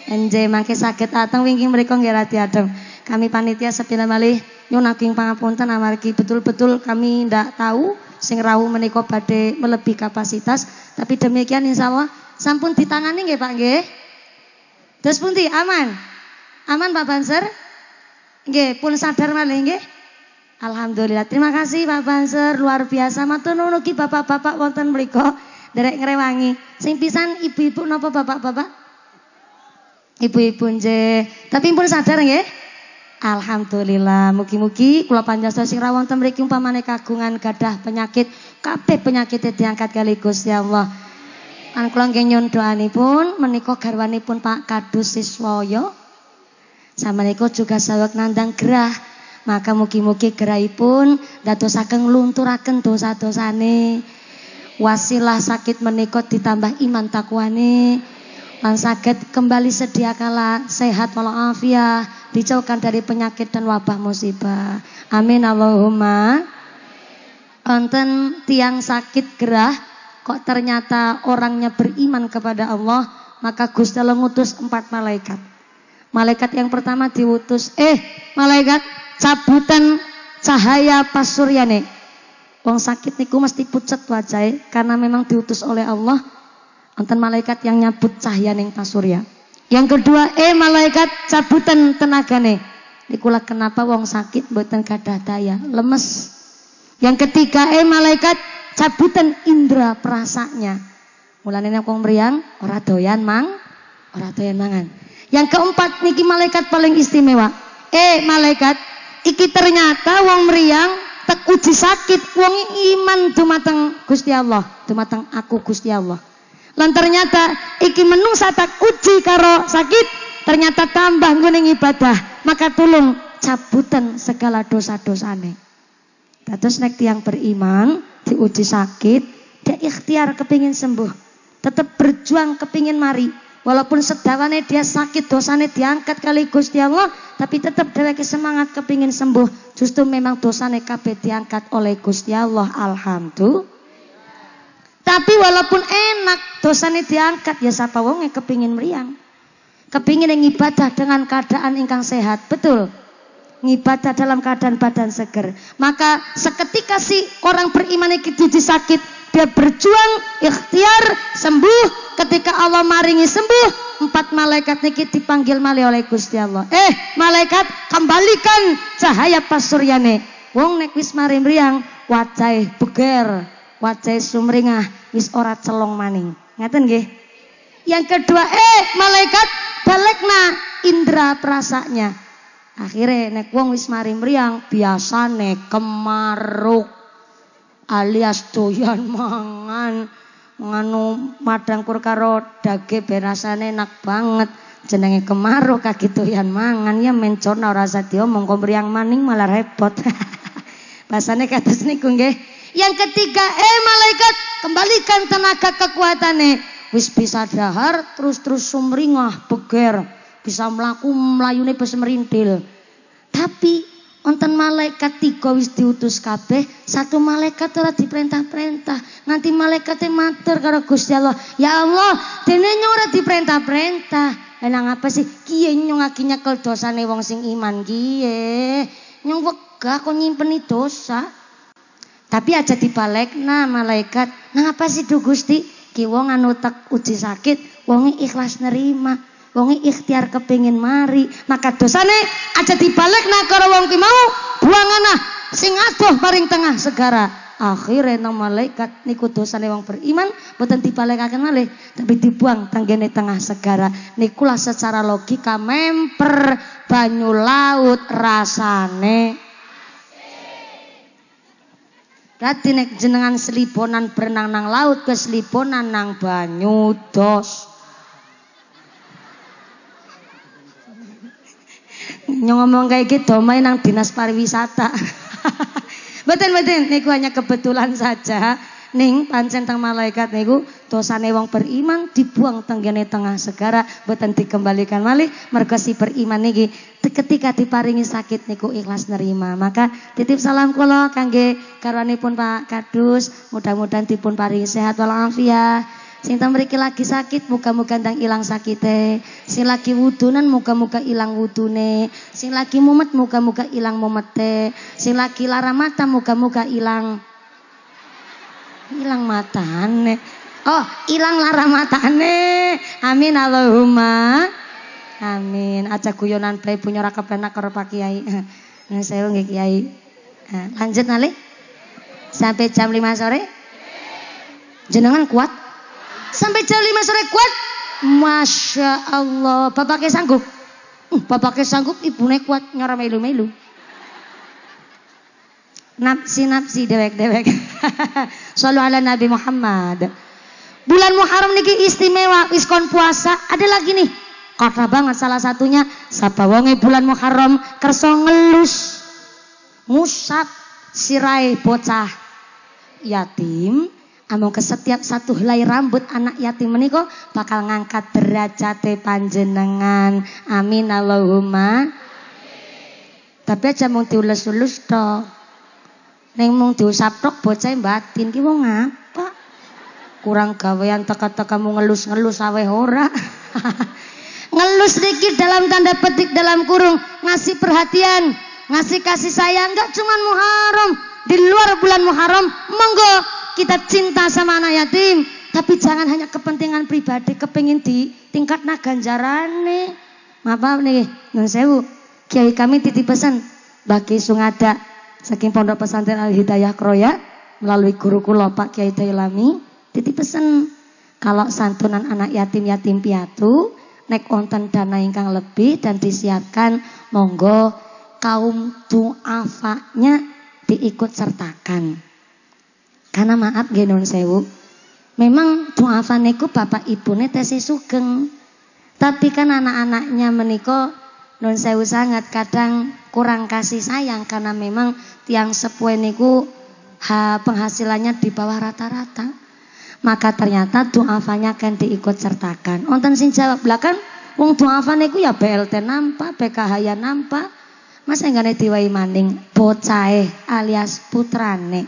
Enje mangke saged ateng wingking mriku nggih rati adem kami panitia sepina malih nyunaking pangapunten amargi betul-betul kami ndak tahu sing rawuh menika badhe melebihi kapasitas, tapi demikian insyaallah sampun ditangani nggih Pak nggih. Terus pundi aman? Aman Pak Banser? Nggih, pun sadar malih nggih. Alhamdulillah. Terima kasih Pak Banser, luar biasa. Matur nuwun bapak-bapak wonten mriku derek ngrewangi. Sing pisan ibu-ibu napa bapak-bapak? Ibu-ibu nje. Tapi pun sadar nggih? Alhamdulillah. Mugi-mugi kula panjenengan sing rawuh wonten mriki umpamane kagungan gadah penyakit, kabeh penyakit diangkat kali Gusti Allah. An kula nggih nyun doanipun menika garwanipun Pak Kadus Siswoyo. Sameneika juga sawek nandang gerah maka mugi-mugi gerahipun dadosaken nglunturaken dosa-dosane. Wasilah sakit menikot ditambah iman takwane. Lan sakit kembali sedia kala sehat walafiat, dijauhkan dari penyakit dan wabah musibah. Amin Allahumma. Konten tiang sakit gerah kok ternyata orangnya beriman kepada Allah, maka Gusti Allah ngutus empat malaikat. Malaikat yang pertama diutus, eh malaikat cabutan cahaya pasuryane. Wong sakit niku mesti pucet wajah karena memang diutus oleh Allah wonten malaikat yang nyabut cahaya ning pasurya. Yang kedua, eh malaikat cabutan tenagane. Nikulah kenapa wong sakit mboten gadah daya, lemes. Yang ketiga, eh malaikat cabutan indera perasanya. Mulane nek wong mriyang ora doyan mang, ora doyan mangan. Yang keempat niki malaikat paling istimewa. Eh malaikat Iki ternyata wong meriang tak uji sakit wong iman dumateng Gusti Allah, dumateng aku Gusti Allah. Lan ternyata iki menungsa tak uji karo sakit, ternyata tambah nguning ibadah, maka tulung cabutan segala dosa-dosane. Terus nek tiang beriman diuji sakit, dia ikhtiar kepingin sembuh, tetap berjuang kepingin mari, Walaupun sedawane dia sakit, dosanya diangkat kali Gusti Allah, tapi tetap dheweke semangat kepingin sembuh. Justru memang dosanya kabeh diangkat oleh Gusti Allah. Alhamdulillah. Tapi walaupun enak dosanya diangkat, ya siapa wong yang kepingin meriang. Kepingin yang ibadah dengan keadaan ingkang sehat. Betul. Ngibadah dalam keadaan badan seger. Maka seketika si orang beriman itu sakit, dia berjuang, ikhtiar, sembuh. Ketika Allah maringi sembuh, empat malaikat niki dipanggil malih oleh Gusti Allah. Eh, malaikat kembalikan cahaya pasuryane. Wong nek wis maring riang, wajah beger, wajah sumringah, wis ora celong maning. Ngaten nggih? Yang kedua, eh malaikat balekna indera perasanya. Akhirnya nek wong wis maring riang, biasane kemaruk alias doyan mangan nganu madang kur karo dage berasane enak banget jenenge kemaro kaki doyan mangan ya mencona ora usah diomong mriang maning malah repot bahasane kados niku nggih yang ketiga eh malaikat kembalikan tenaga kekuatane wis bisa dahar terus-terus sumringah beger bisa melaku melayune bes merintil tapi Wonten malaikat tiga wis diutus kabeh, satu malaikat ora diperintah-perintah. Nganti malaikate matur karo Gusti Allah, "Ya Allah, dene ora diperintah-perintah." Enang apa sih? Kiye nyong aki nyekel dosane wong sing iman kiye. Nyong wegah kok nyimpeni dosa. Tapi aja nah malaikat. Nang apa sih do Gusti? Ki wong anu tak uji sakit, wong ikhlas nerima. Wongi ikhtiar kepingin mari, maka dosane aja dibalik nak karo wong ki mau buangana sing adoh paring tengah segara. Akhirnya nang malaikat niku dosane wong beriman boten dibalekaken malih tapi dibuang tanggene tengah segara. Nikulah secara logika memper banyu laut rasane Dadi nek jenengan seliponan berenang nang laut ke seliponan nang banyu dos. ngomong kayak gitu main nang dinas pariwisata. Betul betul. Niku hanya kebetulan saja ning pancen teng malaikat niku dosane wong beriman dibuang tenggene tengah segara boten dikembalikan malih mergo si beriman niki ketika diparingi sakit niku ikhlas nerima maka titip salam kula kangge garwanipun Pak Kadus mudah-mudahan dipun paringi sehat walafiat Sing mriki lagi sakit muga-muga ndang ilang sakite. Sing lagi wudunan muga-muga ilang wudune. Sing lagi mumet muga-muga ilang mumete. Sing lagi lara mata muga-muga ilang Hilang matane. Oh, hilang lara matane. Amin Allahumma. Amin. Aja guyonan play punya ora kepenak karo Pak Kiai. Nah, saya nggih Kiai. Nah, lanjut nali. Sampai jam 5 sore. Jenengan kuat? Sampai jam 5 sore kuat? Masya Allah. Bapaknya sanggup? Uh, bapaknya sanggup, ibunya kuat nyara melu-melu. Napsi-napsi dewek-dewek. Sallu ala Nabi Muhammad. Bulan Muharram niki istimewa, iskon puasa. Ada lagi nih. Kata banget salah satunya. Sapa wonge bulan Muharram kerso ngelus. Musab sirai bocah yatim. Among ke setiap satu helai rambut anak yatim meniko bakal ngangkat derajat panjenengan. Amin Allahumma. Tapi aja mau diulus-ulus dong. Neng mung diusap tok bocah batin ki wong apa? Kurang gawean teka-teka mau ngelus-ngelus awe ora. ngelus dikit dalam tanda petik dalam kurung ngasih perhatian, ngasih kasih sayang enggak cuman Muharram, di luar bulan Muharram monggo kita cinta sama anak yatim, tapi jangan hanya kepentingan pribadi, kepengin di tingkat ganjarane. Maaf nih, nun sewu. Kiai kami titip pesan bagi sungada saking Pondok Pesantren Al Hidayah Kroya melalui guru kula Pak Kiai Dailami titip pesen kalau santunan anak yatim-yatim piatu nek wonten dana ingkang lebih dan disiapkan monggo kaum duafanya diikut sertakan. Karena maaf genon sewu, memang duafa niku bapak ibune tesi sugeng. Tapi kan anak-anaknya meniko non sewu sangat kadang kurang kasih sayang karena memang tiang sepuh niku ha, penghasilannya di bawah rata-rata. Maka ternyata duafanya kan diikut sertakan. Onten sing jawab belakang wong duafa niku ya BLT nampak, PKH ya nampak. Mas enggak diwai maning bocahe alias putrane.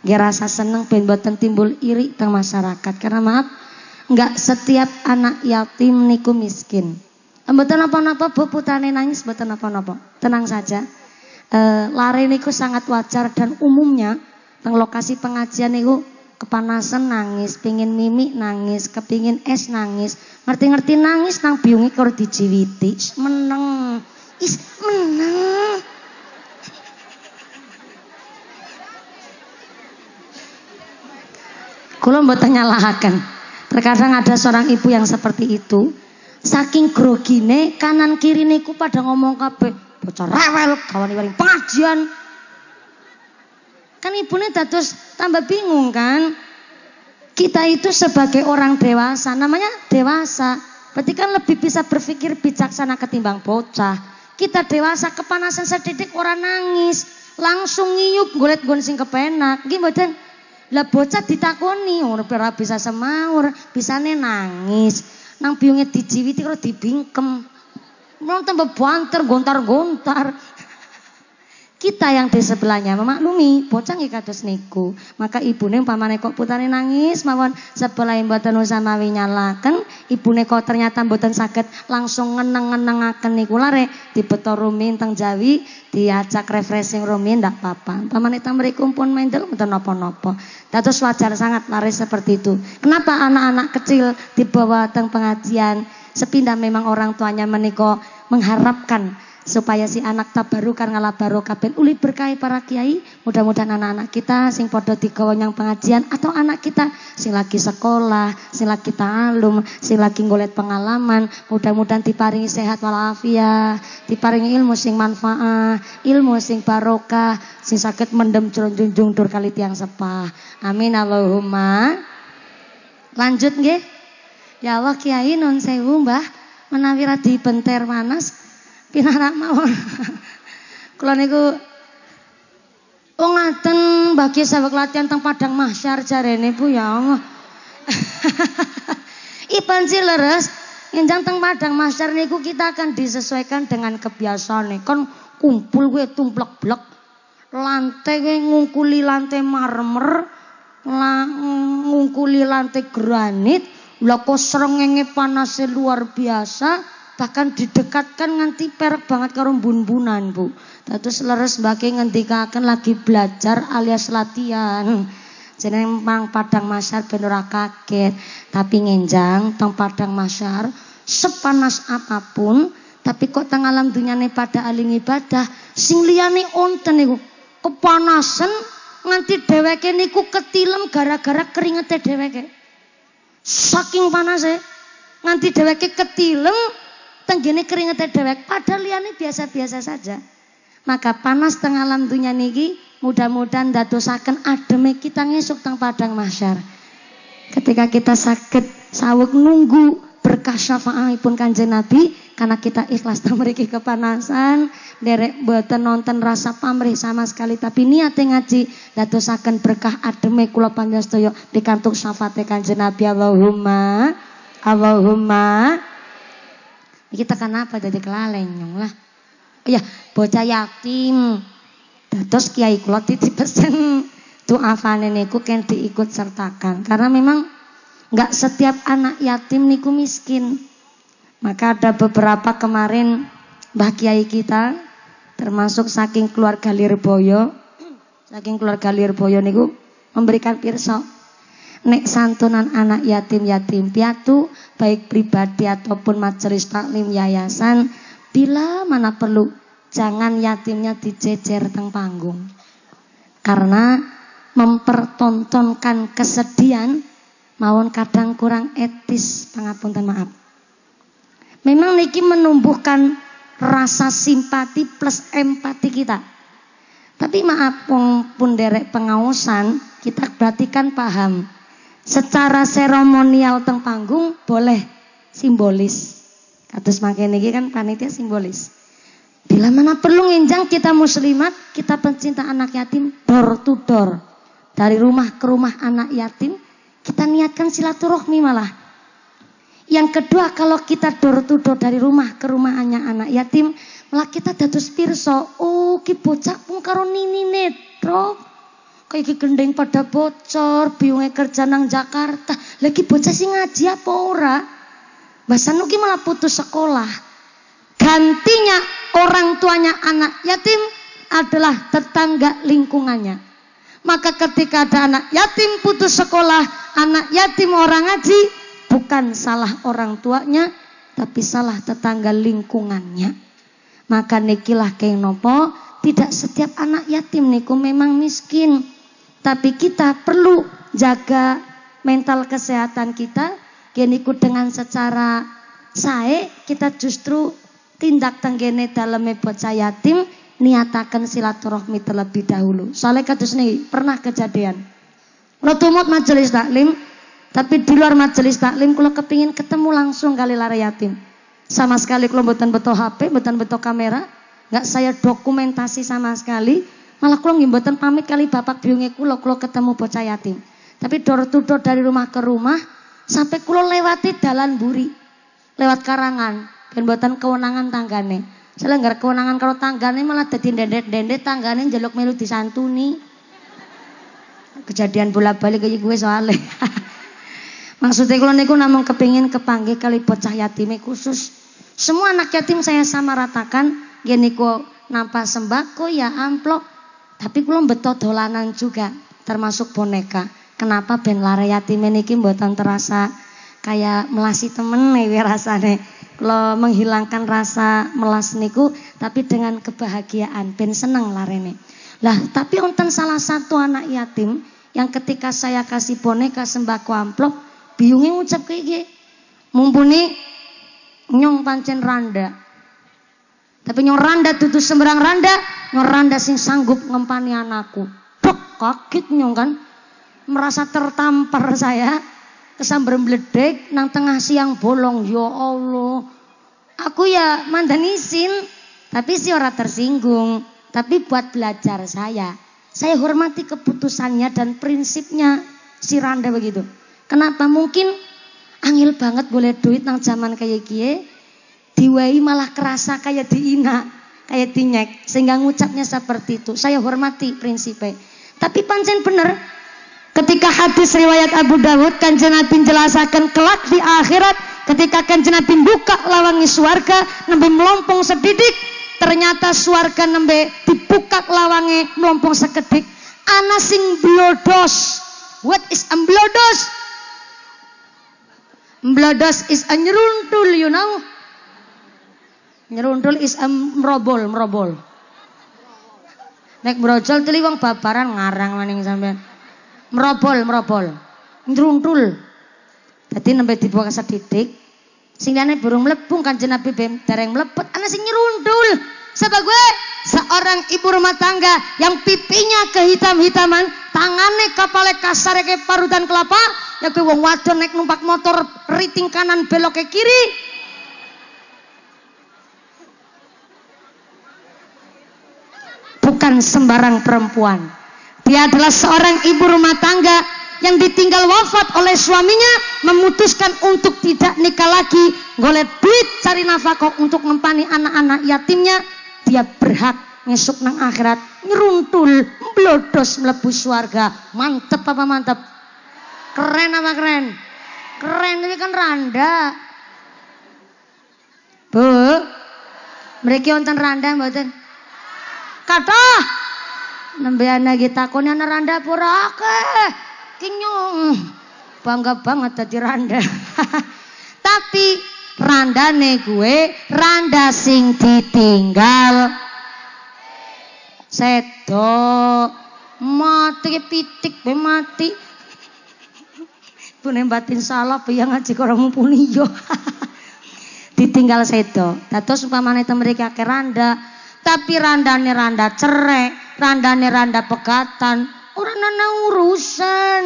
Nggih rasa seneng ben boten timbul iri teng masyarakat. Karena maaf, enggak setiap anak yatim niku miskin. Mboten apa-apa Bu putrane nangis mboten apa-apa. Tenang saja. E, lari niku sangat wajar dan umumnya teng lokasi pengajian niku kepanasan nangis, pingin mimi nangis, kepingin es nangis, ngerti-ngerti nangis nang biungi kalau dijiwiti, meneng, is meneng. Kalau mau tanya terkadang ada seorang ibu yang seperti itu, Saking grogine kanan kiri niku pada ngomong kabeh, bocah rewel, kawan paling pengajian. Kan ibunya dados tambah bingung kan? Kita itu sebagai orang dewasa, namanya dewasa. Berarti kan lebih bisa berpikir bijaksana ketimbang bocah. Kita dewasa kepanasan sedikit orang nangis, langsung ngiyup golet gon sing kepenak. Gimana? Lah bocah ditakoni, ora bisa semaur, bisane nangis nang biungnya dijiwiti karo dibingkem. Mau tambah banter, gontar-gontar. Kita yang di sebelahnya memaklumi, bocah nggih kados niku. Maka ibune umpamane kok putane nangis mawon sebelah mboten usah mawi nyalaken, ibune kok ternyata mboten sakit langsung ngeneng-ngenengaken niku lare dibeto rumin teng Jawi, diajak refreshing rumin ndak apa-apa. Umpamane mriku pun mendel mboten napa-napa. Dados wajar sangat lare seperti itu. Kenapa anak-anak kecil dibawa teng pengajian? Sepindah memang orang tuanya meniko mengharapkan supaya si anak tabarukan ngalah barokah ben uli berkah para kiai. Mudah-mudahan anak-anak kita sing podo digawa yang pengajian atau anak kita sing lagi sekolah sing lagi ta'alum sing lagi ngolet pengalaman mudah-mudahan diparingi sehat walafiat diparingi ilmu sing manfaat ilmu sing barokah sing sakit mendem junjung dur kali tiang sepah. Amin Allahumma. Lanjut nggih. Ya Allah kiai non sewu mbah. Menawi radi benter manas pinarak mawon. Kula niku wong ngaten bagi sabak latihan teng padang mahsyar jarene Bu ya Allah. Iban leres Enjang teng padang mahsyar niku kita akan disesuaikan dengan kebiasaan Kon kumpul gue tumplek-blek. Lantai gue ngungkuli lantai marmer, ngungkuli lantai granit, lah kok serengenge panasnya luar biasa bahkan didekatkan nganti perak banget karo bun-bunan Bu. Terus leres mbake ngendikaken lagi belajar alias latihan. jeneng mang padang masyar ben kaget tapi ngenjang teng padang masyar sepanas apa pun tapi kok teng alam dunyane pada aling ibadah sing liyane onten niku kepanasan nganti dheweke niku ketilem gara-gara keringete dheweke saking panase nganti dheweke ketilem tenggene keringete dhewek padahal liyane biasa-biasa saja. Maka panas teng alam dunya niki Mudah-mudahan dadosaken ademe kita ngesuk teng padang mahsyar. Ketika kita sakit sawuk nunggu berkah syafaatipun Kanjeng Nabi karena kita ikhlas teng mriki kepanasan, derek boten nonton rasa pamrih sama sekali tapi niate ngaji dadosaken berkah ademe kula panjenengan pikantuk syafaate Kanjeng Nabi. Allahumma Allahumma kita kenapa jadi kelaleng lah. Ya, bocah yatim. Terus kiai kula ditipesen doafane niku kan diikut sertakan. Karena memang nggak setiap anak yatim niku miskin. Maka ada beberapa kemarin Mbah Kiai kita termasuk saking keluarga Lirboyo saking keluarga Lirboyo niku memberikan pirsa nek santunan anak yatim-yatim piatu baik pribadi ataupun majelis taklim yayasan bila mana perlu jangan yatimnya dijejer teng panggung. Karena mempertontonkan kesedihan mawon kadang kurang etis pangapunten maaf. Memang niki menumbuhkan rasa simpati plus empati kita. Tapi maaf pun derek pengawasan kita berarti kan paham. Secara seremonial teng panggung boleh simbolis. Kados makin niki kan panitia simbolis. Bila mana perlu nginjang kita muslimat, kita pencinta anak yatim, door to door. Dari rumah ke rumah anak yatim, kita niatkan silaturahmi malah. Yang kedua, kalau kita door to door dari rumah ke rumahnya anak yatim, malah kita datus pirso. Oh, ki bocah pun karo nini netro. Kayak gendeng pada bocor, biungnya kerja nang Jakarta. Lagi bocah sih ngaji apa ora? Bahasa nuki malah putus sekolah. Gantinya orang tuanya anak yatim adalah tetangga lingkungannya. Maka ketika ada anak yatim putus sekolah, anak yatim orang ngaji, bukan salah orang tuanya, tapi salah tetangga lingkungannya. Maka nikilah kayak nopo, tidak setiap anak yatim niku memang miskin. Tapi kita perlu jaga mental kesehatan kita, geniku dengan secara saya kita justru tindak tenggene daleme bocah yatim niatakan silaturahmi terlebih dahulu. Soalnya kados nih pernah kejadian. Kalau tumut majelis taklim, tapi di luar majelis taklim kalau kepingin ketemu langsung kali lari yatim. Sama sekali kalau buatan betul HP, buatan betul kamera, nggak saya dokumentasi sama sekali. Malah kalau nggih pamit kali bapak biungnya kulo kulo ketemu bocah yatim. Tapi door to dari rumah ke rumah sampai kulo lewati dalan buri, lewat karangan. Ben buatan kewenangan tanggane. Selenggar kewenangan kalau tanggane malah dadi dendet-dendet tanggane njaluk melu disantuni. Kejadian bolak-balik kayak gue soalnya. Maksudnya kalau niku namun kepingin kepanggil kali bocah yatim khusus. Semua anak yatim saya sama ratakan. Gini kok nampak sembako ya amplop. Tapi kalau betul dolanan juga. Termasuk boneka. Kenapa ben lare yatim ini buatan terasa kayak melasi temen nih rasanya lo menghilangkan rasa melas niku tapi dengan kebahagiaan ben seneng larene lah tapi unten salah satu anak yatim yang ketika saya kasih boneka sembako amplop biungnya ngucap kayak gini mumpuni nyong pancen randa tapi nyong randa tutus sembarang randa nyong randa sing sanggup ngempani anakku. Dok kaget nyong kan. Merasa tertampar saya. Kesambar meledek nang tengah siang bolong. Ya Allah. Aku ya mandan izin tapi si orang tersinggung. Tapi buat belajar saya saya hormati keputusannya dan prinsipnya si Randa begitu. Kenapa? Mungkin angil banget boleh duit nang zaman kayak gie diwai malah kerasa kayak diina kayak dinyek sehingga ngucapnya seperti itu saya hormati prinsipnya tapi pancen bener Ketika hadis riwayat Abu Dawud kanjeng Nabi jelasakan kelak di akhirat ketika kanjeng Nabi buka lawangi suarga nembe melompong sedidik ternyata suarga nembe dibuka lawangi melompong sekedik ana sing blodos What is amblodos? Amblodos is a nyeruntul, you know. Nyeruntul is a merobol, merobol. Nek brojol teli wong babaran ngarang maning sampean. Merobol, merobol. Nyeruntul. Dadi nembe dibuka sedidik. Sing liyane burung mlebung Kanjeng Nabi dereng mlebet ana sing nyeruntul. Sebab gue seorang ibu rumah tangga yang pipinya kehitam-hitaman, tangannya kapale kasar kayak parutan kelapa, ya gue wong wadon naik numpak motor riting kanan belok ke kiri. Bukan sembarang perempuan. Dia adalah seorang ibu rumah tangga yang ditinggal wafat oleh suaminya memutuskan untuk tidak nikah lagi golek duit cari nafkah untuk ngempani anak-anak yatimnya. Dia berhak ngesuk nang akhirat nyeruntul blodos mlebu swarga. Mantep apa mantep? Keren apa keren? Keren ini kan randa. Bu mereka wonten randa mboten kata nembe ana iki takone ana pura akeh kinyong bangga banget tadi randa. Tapi randane gue randa sing ditinggal. Sedo mati pitik be mati. Bune batin salah yang ngaji karo mumpuni yo. Ditinggal sedo. Dados umpamane mereka ke randa, tapi randane randa cerai, randane randa pegatan, ora nana urusan.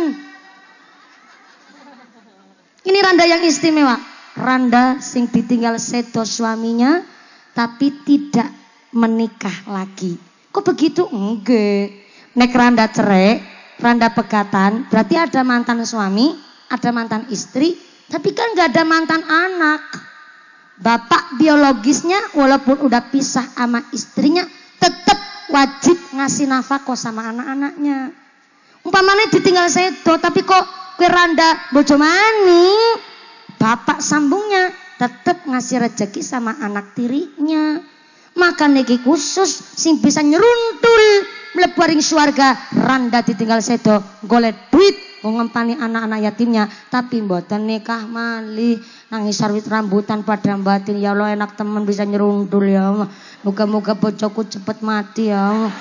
Ini randa yang istimewa. Randa sing ditinggal sedo suaminya tapi tidak menikah lagi. Kok begitu? Enggak. Nek randa cerai, randa pegatan, berarti ada mantan suami, ada mantan istri, tapi kan nggak ada mantan anak. Bapak biologisnya walaupun udah pisah sama istrinya, tetap wajib ngasih nafkah sama anak-anaknya. Umpamanya ditinggal sedo, tapi kok kue randa bojo maning, bapak sambungnya tetap ngasih rezeki sama anak tirinya. Maka niki khusus sing bisa nyeruntul mlebu suarga randa ditinggal sedo golek duit ngempani anak-anak yatimnya tapi mboten nikah mali nangis sarwit rambutan pada batin ya Allah enak teman bisa nyeruntul ya Allah. Moga-moga bojoku cepet mati ya Allah.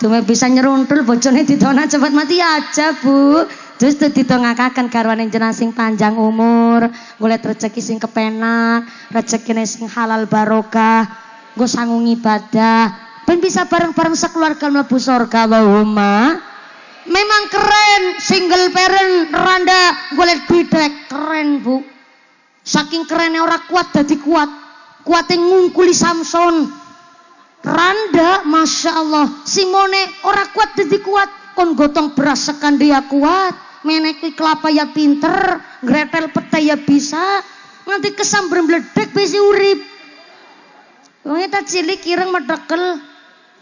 Cuma bisa nyeruntul bojone ditona cepet mati aja bu. Justru ditongakaken garwane jenengan sing panjang umur, golek rezeki sing kepenak, rezekine sing halal barokah, nggo sanggung ibadah, ben bisa bareng-bareng sekeluarga mlebu surga Allahumma. Memang keren single parent randa golek bidek keren Bu. Saking kerennya orang kuat jadi kuat. Kuat yang ngungkuli Samson. Randa Masya Allah Simone orang kuat jadi kuat kon gotong beras sekan dia kuat meneki kelapa ya pinter, gretel petai ya bisa, nanti kesambar mledek besi urip. Wong cilik ireng medekel,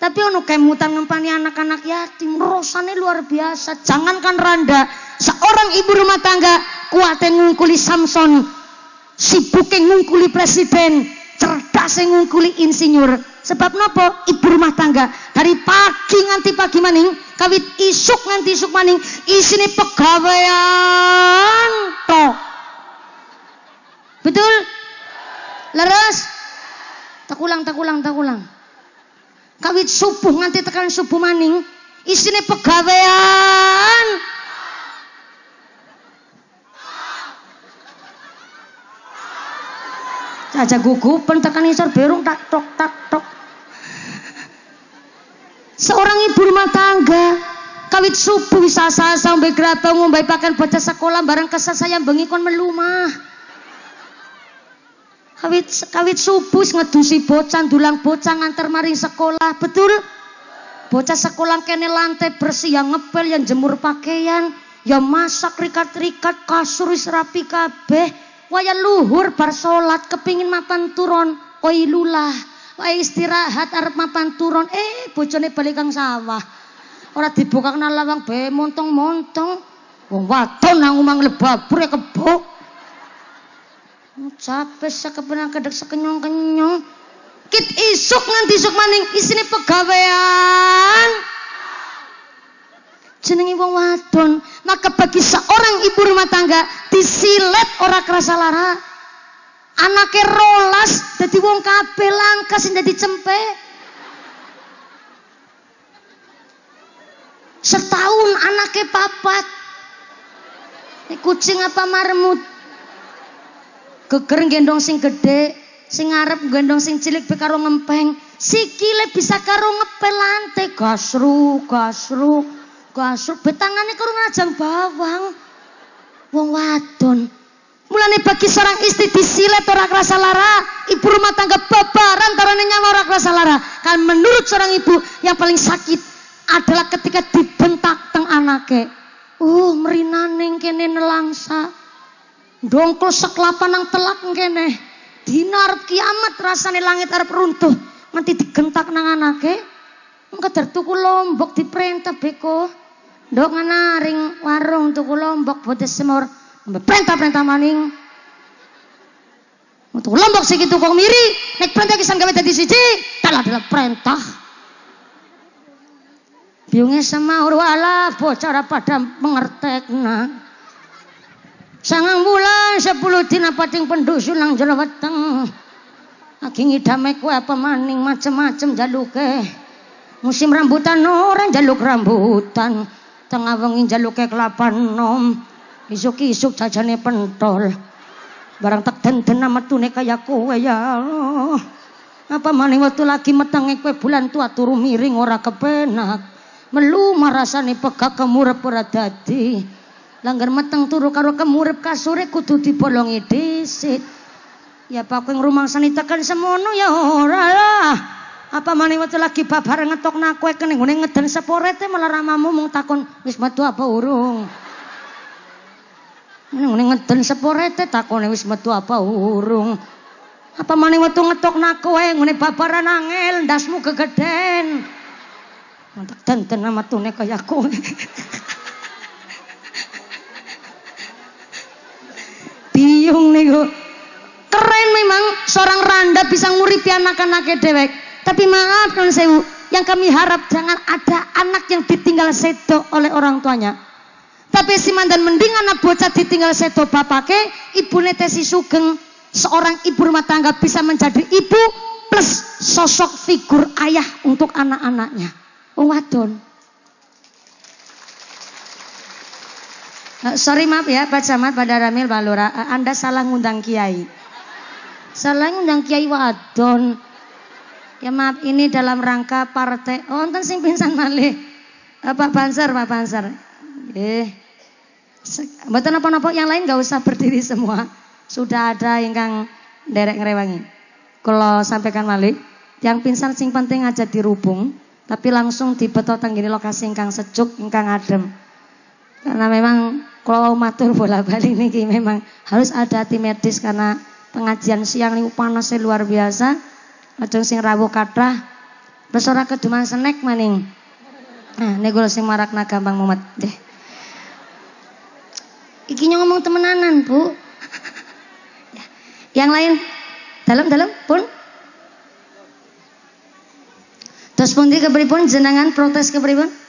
tapi ono kemutan ngempani anak-anak yatim, rosane luar biasa. Jangankan randa, seorang ibu rumah tangga kuat ngungkuli Samson, sibuk ngungkuli presiden, cerdas ngungkuli insinyur. Sebab nopo ibu rumah tangga dari pagi nganti pagi maning kawit isuk nganti isuk maning isine pegawaian to. Betul? Leres? Tak ulang, tak ulang, tak ulang. Kawit subuh nganti tekan subuh maning isine pegawaian Aja gugupen tekan isor berung tak tok tak tok. Seorang ibu rumah tangga kawit subuh sasa sampai gerabang ngombai pakaian bocah sekolah barang kesal saya bengi kon melumah. Kawit kawit subuh ngedusi bocah dulang bocah nganter maring sekolah, betul? Bocah sekolah kene lantai bersih yang ngepel yang jemur pakaian, yang masak rikat-rikat kasur rapi kabeh. Waya luhur bar salat kepingin mapan turun, lulah. Wah istirahat arep mapan turun, eh bojone balik kang sawah. Ora dibukakna lawang be montong-montong. Wong wadon nang omah lebabur ya kebo. Capek sakepenan kedek sekenyong-kenyong. Kit isuk nganti isuk maning isine pegawean. jenenge wong wadon. Maka bagi seorang ibu rumah tangga disilet ora kerasa lara. Anake rolas dadi wong kabeh langka sing dadi cempe. Setahun anake papat. Kucing apa marmut? Geger gendong sing gede, sing ngarep gendong sing cilik be karo ngempeng. Sikile bisa karo ngepel lantai gasru, gasru, gasru. Betangane karo bawang. Wong wadon. Mulane bagi seorang istri disilet ora kerasa lara, ibu rumah tangga babaran tarane nyawa ora kerasa lara. Kan menurut seorang ibu yang paling sakit adalah ketika dibentak teng anake. Uh, merinane kene nelangsa. Dongkol seklapan nang telak kene. Dinar kiamat rasane langit arep runtuh. Nanti digentak nang anake. Engko tuku lombok diperintah beko. Ndok ring warung tuku lombok botes semur. Perintah-perintah maning. Untuk lombok segitu kok miri, nek perintah kisan gawe dadi siji, talah adalah perintah. Biungnya sama urwala bocah pada mengertekna. Sangang bulan sepuluh dina pating pendusun nang jero weteng. Lagi ngidame kue apa maning macem-macem jaluke. Musim rambutan orang jaluk rambutan. Tengah wengi jaluke kelapa nom. Isuk-isuk jajane pentol. Barang tak denten tune kaya kue ya. Apa maning waktu lagi metenge kue bulan tua turu miring ora kepenak. Melu marasane pegak kemurep ora dadi. Langgar meteng turu karo kemurep kasure kudu dibolongi disit. Ya pak yang rumah sani tekan semono ya ora lah. Apa maning waktu lagi babar ngetok nakwe kene ngene ngeden seporete malah ramamu mung takon wis metu apa urung. Ngene ngeden seporete takone wis metu apa urung. Apa maning waktu ngetok nakwe ngene babaran angel ndasmu kegeden. Mantak danten nama tune kaya kowe. Biung niku. Keren memang seorang randa bisa nguripi anak-anaknya dewek. Tapi maaf kan sewu, yang kami harap jangan ada anak yang ditinggal seto oleh orang tuanya. Tapi si mandan mending anak bocah ditinggal seto bapake, ibu netesi sugeng, seorang ibu rumah tangga bisa menjadi ibu plus sosok figur ayah untuk anak-anaknya. Wadon. Uh, sorry maaf ya Pak Camat, Pak Daramil, Pak Lura. Uh, anda salah ngundang Kiai. Salah ngundang Kiai Wadon. Ya maaf ini dalam rangka partai. Oh enten sing pingsan malih. Uh, Pak Banser, Pak Banser. Eh. Mboten apa-apa yang lain gak usah berdiri semua. Sudah ada ingkang derek ngerewangi. Kalau sampaikan malih, yang pingsan sing penting aja dirubung, tapi langsung dibetot gini lokasi ingkang sejuk, ingkang adem. Karena memang kalau matur bola balik ini memang harus ada tim medis karena pengajian siang ini panasnya luar biasa. Lajeng sing rawuh kathah. Terus ora keduman senek maning. Nah, nego sing marakna gampang mumet deh. Iki ngomong temenanan, Bu. Yang lain dalam-dalam pun Terus pundi kepripun jenengan protes kepripun?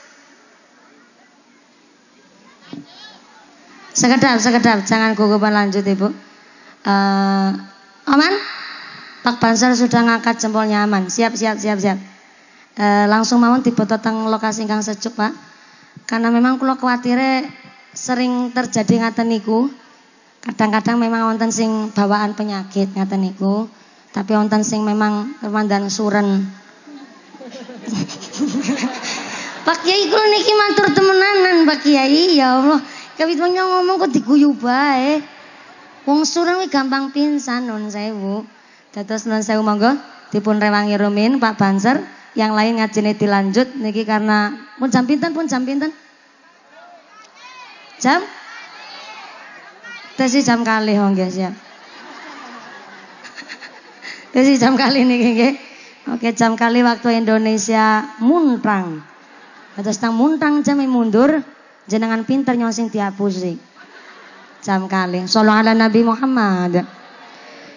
Sekedap, sekedap, jangan gugupan lanjut Ibu. Uh, aman? Pak Banser sudah ngangkat jempolnya aman. Siap, siap, siap, siap. Uh, langsung mau tipe tentang lokasi kang sejuk Pak. Karena memang kalau khawatirnya sering terjadi ngaten niku. Kadang-kadang memang wonten sing bawaan penyakit ngaten niku. Tapi wonten sing memang kemandan suren. Pak Kiai kula niki matur temenanan Pak Kiai ya Allah. Kawit wong ngomong kok diguyu bae. Wong surang kuwi gampang pingsan nun sewu. Dados nun sewu monggo dipun rewangi rumin Pak Banser. Yang lain ngajine dilanjut niki karena pun jam pinten pun jam pinten? Jam? Tesi jam kali oh nggih siap. Tesi jam kali niki nggih. Oke jam kali waktu Indonesia muntang. Terus tang muntang jam mundur jenengan pinter nyosing dihapusi. Jam kali. Sallu ala Nabi Muhammad.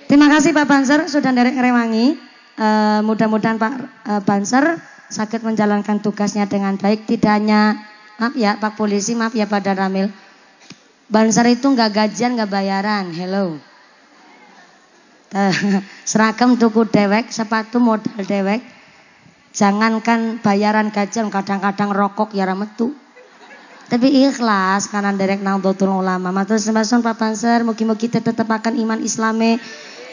Terima kasih Pak Banser sudah dari rewangi. Uh, mudah-mudahan Pak uh, Banser sakit menjalankan tugasnya dengan baik tidak hanya Maaf ya Pak Polisi, maaf ya Pak Ramil. Banser itu nggak gajian, nggak bayaran. Hello. Seragam tuku dewek, sepatu modal dewek. Jangankan bayaran gajian, kadang-kadang rokok ya rametu. Tapi ikhlas karena derek nang dotul ulama. Matur sembasun Pak Banser, mugi-mugi tetap akan iman Islami.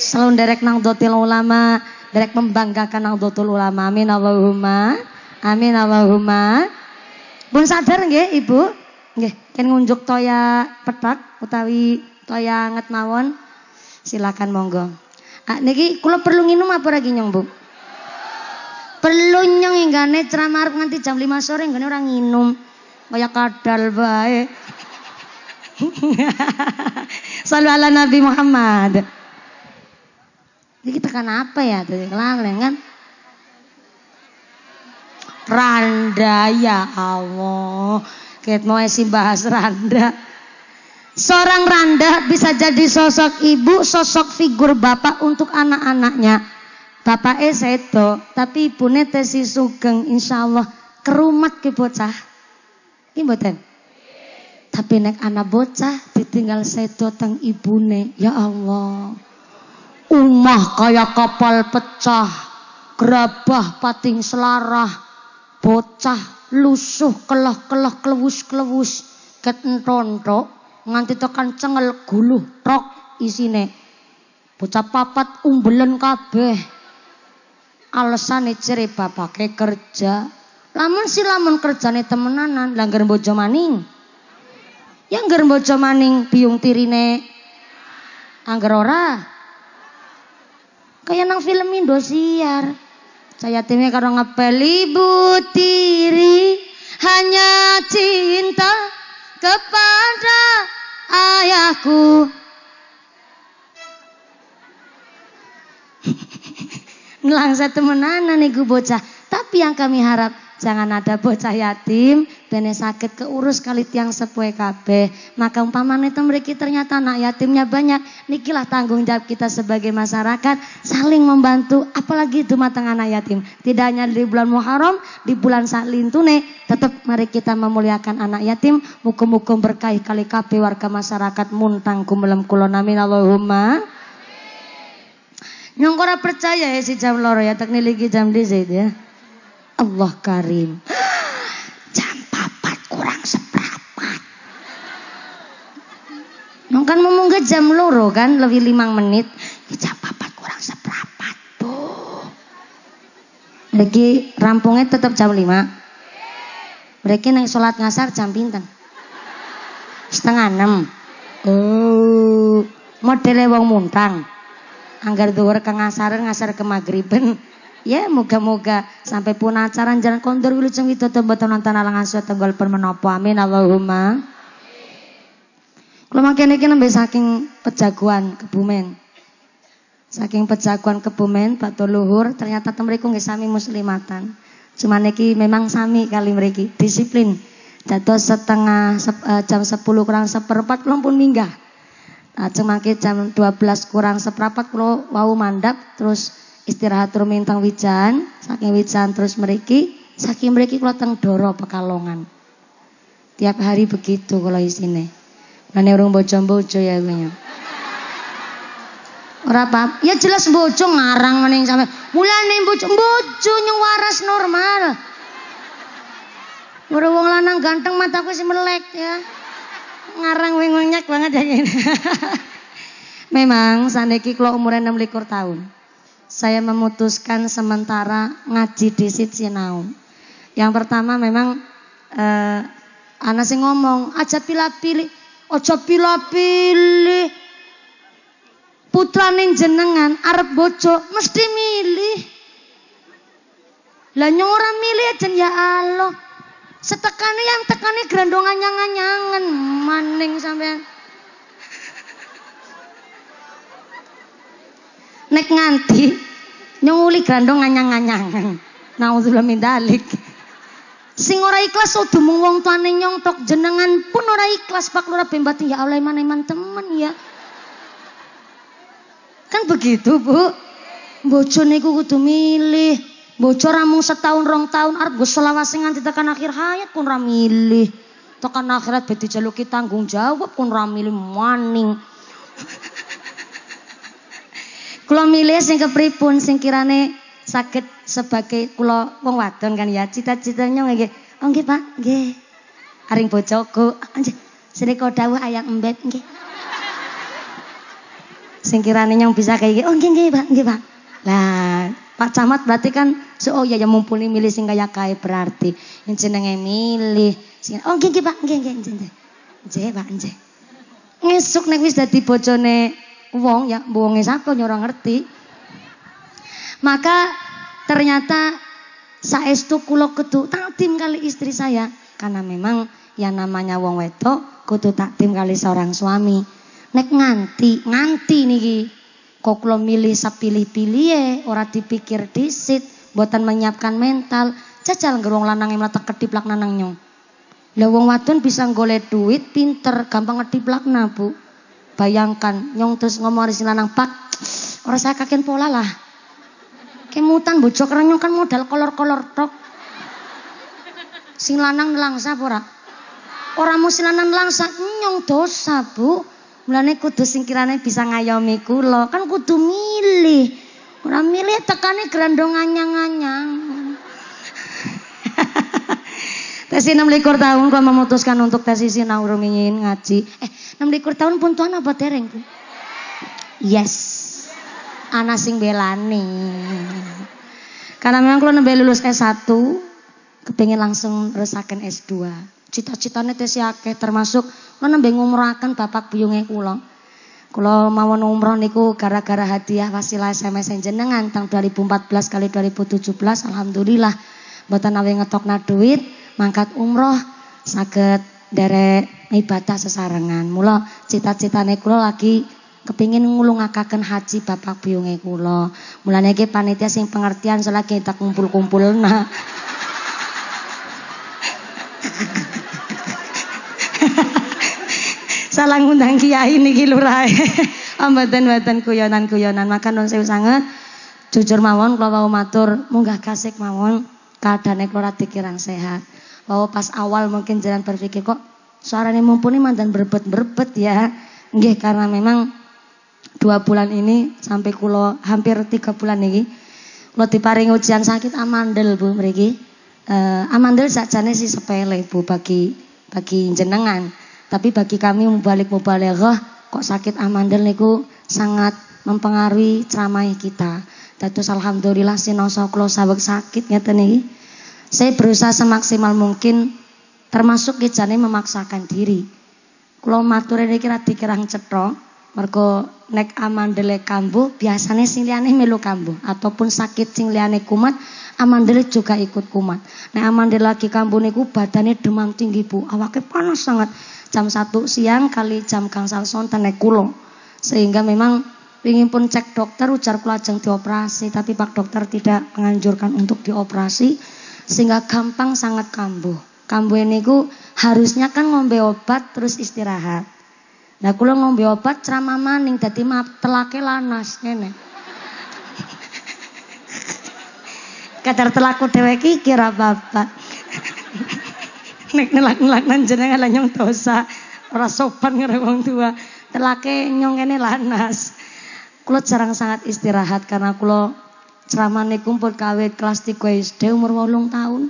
Selalu derek nang dotul ulama, derek membanggakan nang dotul ulama. Amin Allahumma. Amin Allahumma. Pun sadar nggih Ibu? Nggih, kan ngunjuk toya petak utawi toya anget mawon. Silakan monggo. Ah, niki kula perlu nginum apa lagi nyong, Bu? Perlu nyong inggane ceramah nganti jam 5 sore nggane orang nginum. Kayak kadal baik. Salu ala Nabi Muhammad. Jadi kita kan apa ya tadi kelalen kan? Randa ya Allah. Kita mau esi bahas randa. Seorang randa bisa jadi sosok ibu, sosok figur bapak untuk anak-anaknya. Bapak seto, tapi ibu tesi sugeng insya Allah kerumat ke bocah. Ini mboten. Tapi nek anak bocah ditinggal sedo teng ibune, ya Allah. Umah kayak kapal pecah, gerabah pating selarah, bocah lusuh kelah-kelah klewus-klewus ket entontok nganti tekan cengel guluh trok isine. Bocah papat umbelen kabeh. Alesane cere bapake kerja, Lamun si lamun kerjane temenanan, langgar bojo maning. Yang ngger bojo maning biung tirine angger ora. Kayak nang film Indosiar. Saya timnya karo ngepel ibu tiri hanya cinta kepada ayahku. Ngelangsa temenanan nih bocah. Tapi yang kami harap Jangan ada bocah yatim, bene sakit keurus kali tiang sepue kabeh. Maka umpamane mereka ternyata anak yatimnya banyak. Nikilah tanggung jawab kita sebagai masyarakat saling membantu apalagi itu matang anak yatim. Tidak hanya di bulan Muharram, di bulan Salintune tetap mari kita memuliakan anak yatim. Mukum-mukum berkah kali kabeh warga masyarakat muntang kumelem kulon amin Allahumma. Nyongkora percaya ya si jam loro ya teknik jam dizit ya. Allah Karim. Jam papat kurang seperempat. Nongkan ngomong ke jam loro kan lebih limang menit. Jam papat kurang seperempat bu. Lagi rampungnya tetap jam lima. Mereka neng sholat ngasar jam pinten. Setengah enam. Oh, modelnya wong muntang. Anggar dhuwur ke ngasar ngasar ke maghriben. Ya moga-moga sampai pun acara jalan kondor wilujeng widodo mboten nonton alangan suatu tunggal pun menopo amin Allahumma. Kalau makin ini nembe saking pejaguan kebumen. Saking pejaguan kebumen Pak Luhur ternyata temriku nggih sami muslimatan. Cuman niki memang sami kali mriki disiplin. Jatuh setengah sep, uh, jam 10 kurang seperempat belum pun minggah. Nah, cuma jam 12 kurang seperempat kalau wau mandap terus istirahat rumintang wijan, saking wijan terus meriki, saking meriki kalau teng doro pekalongan. Tiap hari begitu kalau isine. Mane urung bojo-bojo ya gue. Ora apa, ya jelas bojo ngarang maning sampe. Mulane bojo bojo yang waras normal. Ora wong lanang ganteng mataku sih melek ya. Ngarang wengonyak banget ya. Memang saneki kalau umurnya 6 tahun saya memutuskan sementara ngaji di Sinau. Yang pertama memang eh, anak sih ngomong aja pilih-pilih, aja pilih-pilih. Putrane jenengan arep bojo mesti milih. Lah nyong ora milih aja ya Allah. Setekane yang tekane grandongan nyangan-nyangan maning sampean. Nek nganti nyunguli grandong nganyang-nganyangan. Nauzubillah min dalik. Sing ora ikhlas udah mung wong tuane nyongtok jenengan pun ora ikhlas Pak Lurah bembati ya Allah iman-iman temen ya. Kan begitu, Bu. Bojo niku kudu milih. Bocor ramung setahun rong tahun arep gue selawase nganti tekan akhir hayat pun ra milih. Tekan akhirat beti jaluki tanggung jawab pun ra milih maning. Kula milih sing kepripun sing kirane sakit sebagai kula wong wadon kan ya cita-citanya nggih. Oh nggih Pak, nggih. Aring bojoku, kau dawuh ayam embet nggih. Sing kirane nyong bisa kayak Oh nggih nggih Pak, nggih Pak. Lah, Pak Camat berarti kan so, oh ya yang mumpuni milih sing kaya kae berarti yang jenenge milih. Sing oh nggih nggih Pak, nggih nggih nggih. Nggih Pak, nggih. Ngesuk nek wis dadi bojone wong ya wonge sapa nyora ngerti. Maka ternyata saestu kula kudu taktim kali istri saya karena memang yang namanya wong wedok kudu taktim kali seorang suami. Nek nganti, nganti niki kok kula milih sapilih-pilih ya ora dipikir disit, buatan menyiapkan mental, jajal gerong lanang yang meletak ketiplak nanang nyong. Lah wong wadon bisa golek duit, pinter, gampang ketiplakna, Bu. Bayangkan nyong terus ngomong hari lanang, "Pak, orang saya kaken pola lah." Kemutan bojok nyong kan modal kolor-kolor tok. Sing lanang nelangsa ora? Ora mesti lanang nelangsa, nyong dosa, Bu. Mulane kudu sing kirane bisa ngayomi kula, kan kudu milih. Ora milih tekane grandong anyang-anyang. Tesi 6 likur tahun kau memutuskan untuk tesis sinau rumingin ngaji. Eh, 6 likur tahun pun tuan apa tereng? Yes. Ana sing belani. Karena memang kalau nembe lulus S1, kepingin langsung resakan S2. Cita-citanya tes akeh termasuk kalau nembe ngumrohaken bapak buyunge kula. Kula mawon umroh niku gara-gara hadiah wasilah SMS jenengan tahun 2014 kali 2017 alhamdulillah mboten awe ngetokna duit mangkat umroh saged derek ibadah sesarengan. Mula cita-citane kula lagi kepingin ngulungakaken haji bapak biyunge kula. Mulane iki panitia sing pengertian selagi kita kumpul-kumpulna. Salah ngundang kiai niki lurae. Ambaten-baten kuyonan-kuyonan. Maka nun sewu sanget jujur mawon kula wau matur munggah kasih mawon kadane kula dikirang sehat bahwa pas awal mungkin jalan berpikir kok suaranya mumpuni mantan berbet-berbet ya. Nggih karena memang dua bulan ini sampai kulo hampir tiga bulan ini kulo diparing ujian sakit amandel bu mereka uh, amandel sajane sih sepele bu bagi bagi jenengan tapi bagi kami mubalik mubaleghah kok sakit amandel niku sangat mempengaruhi ceramah kita. Dados alhamdulillah sinoso kula saweg sakit ngeten. Saya berusaha semaksimal mungkin termasuk kijane memaksakan diri. Kalau matur ini kira dikirang cetro, mergo nek amandele kambuh biasanya sing liyane melu kambuh ataupun sakit sing liyane kumat amandele juga ikut kumat. Nek amandele lagi kambuh niku badannya demam tinggi Bu, awake panas sangat. Jam satu siang kali jam gangsal sonten nek kulo. Sehingga memang ingin pun cek dokter ujar kula ajeng dioperasi tapi Pak dokter tidak menganjurkan untuk dioperasi sehingga gampang sangat kambuh. Kambuh ini ku harusnya kan ngombe obat terus istirahat. Nah kalau ngombe obat ceramah maning dadi maaf telake lanas ngene. Kadar telaku dhewe iki kira bapak. Nek nelak-nelak nang jenengan lah nyong dosa. Ora sopan ngene wong tua. Telake nyong kene lanas. Kulo jarang sangat istirahat karena kulo ceramane kumpul kawit kelas 3 SD umur 8 tahun.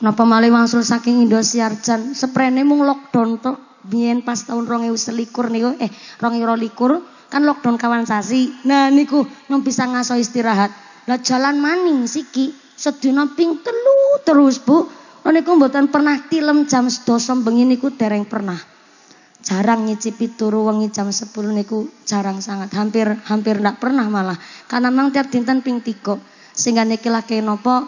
Napa malih wangsul saking Indosiar jan seprene mung lockdown tok. Biyen pas tahun 2021 niku eh 2022 kan lockdown kawan sasi. Nah niku nyong bisa ngaso istirahat. Lah jalan maning siki sedina ping telu terus Bu. Niku mboten pernah tilem jam 12 bengi niku dereng pernah jarang nyicipi turu wengi jam 10 niku jarang sangat. Hampir hampir ndak pernah malah. Karena memang tiap dinten ping tiga. Sehingga niki lagi nopo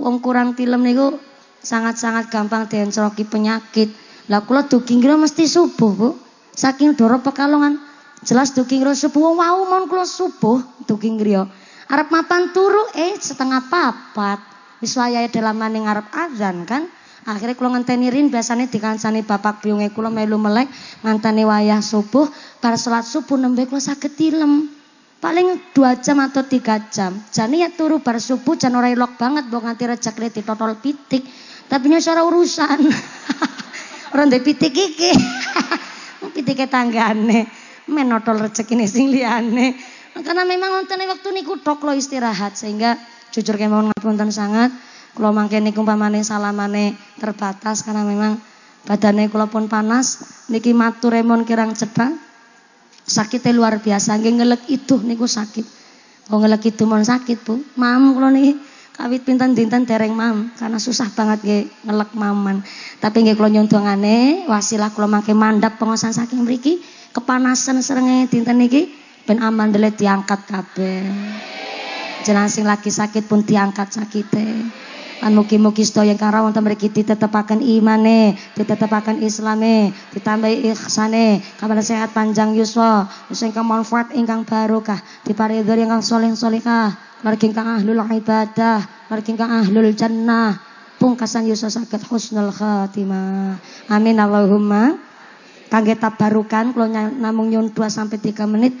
wong kurang film niku sangat-sangat gampang diencroki penyakit. Lah kula duking mesti subuh Bu. Saking doro pekalongan jelas duking subuh. Wow mon kula subuh duking griya arep mapan turu eh setengah papat. Wis wayahe dalam maning arep azan kan Akhirnya kalau ngenteni rin biasanya dikancani bapak biungnya kula melu melek nganteni wayah subuh pada sholat subuh nembe kula saged tilem. Paling dua jam atau tiga jam. Jani ya turu bar subuh jan ora ilok banget mbok nganti rejak leti totol pitik. Tapi nyosora urusan. Orang ndek pitik iki. Pitike tanggane. Men notol rezekine sing liyane. Karena memang wonten waktu niku lo istirahat sehingga jujur kemawon ngapunten sangat kalau mangke niku umpamane salamane terbatas karena memang badannya kula pun panas. Niki matur remon kirang cepat sakitnya luar biasa. Nggih ngelek itu niku sakit. Oh ngelek itu mon sakit Bu. Mam kula niki kawit pinten dinten dereng mam? Karena susah banget nggih ngelek maman. Tapi nggih kula nyuntungane wasilah kula mangke mandap pengosan saking mriki. Kepanasan serenge dinten niki ben aman dele diangkat kabeh. Sing lagi sakit pun diangkat sakite Lan mugi-mugi sedaya ingkang rawuh wonten mriki ditetepaken imane, ditetepaken islame, ditambahi ihsane, kabar sehat panjang yuswa, ingkang manfaat ingkang barokah, diparingi ingkang soleh solehah, margi ingkang ahlul ibadah, margi ingkang ahlul jannah, pungkasan yuswa saged husnul khatimah. Amin Allahumma. Kangge tabarukan kula namung nyun 2 sampai 3 menit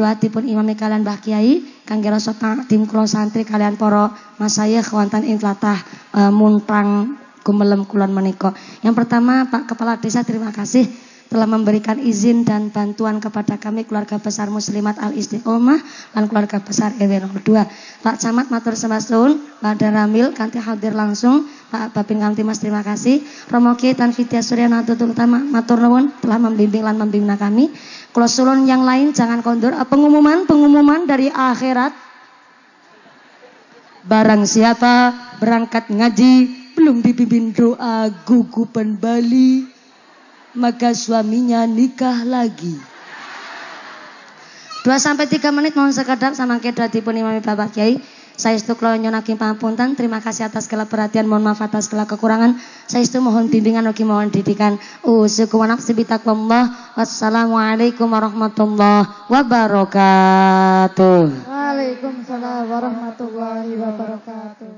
doa tipun imam kalian Mbah Kiai kangge rasa tim kula santri kalian para masayikh wonten ing tlatah e, Muntrang Gumelem Kulon menika. Yang pertama Pak Kepala Desa terima kasih telah memberikan izin dan bantuan kepada kami keluarga besar Muslimat Al Istiqomah dan keluarga besar RW 02. Pak Camat matur semasun, Pak Daramil kanti hadir langsung, Pak Babin Kanti Mas terima kasih. Romo Kiai Tan Fitya Surya Nahdlatul Utama matur nuwun telah membimbing dan membimbing kami. Kalau yang lain jangan kondur. Eh, pengumuman, pengumuman dari akhirat. Barang siapa berangkat ngaji belum dipimpin doa gugupan Bali maka suaminya nikah lagi. 2 sampai 3 menit mohon sekedap sama kedah dipun imami Bapak Kiai. Saya itu kalau nyonaki pangapunten. Terima kasih atas segala perhatian. Mohon maaf atas segala kekurangan. Saya itu mohon bimbingan ugi mohon didikan. Usuku wa. Wassalamualaikum warahmatullahi wabarakatuh. Waalaikumsalam warahmatullahi wabarakatuh.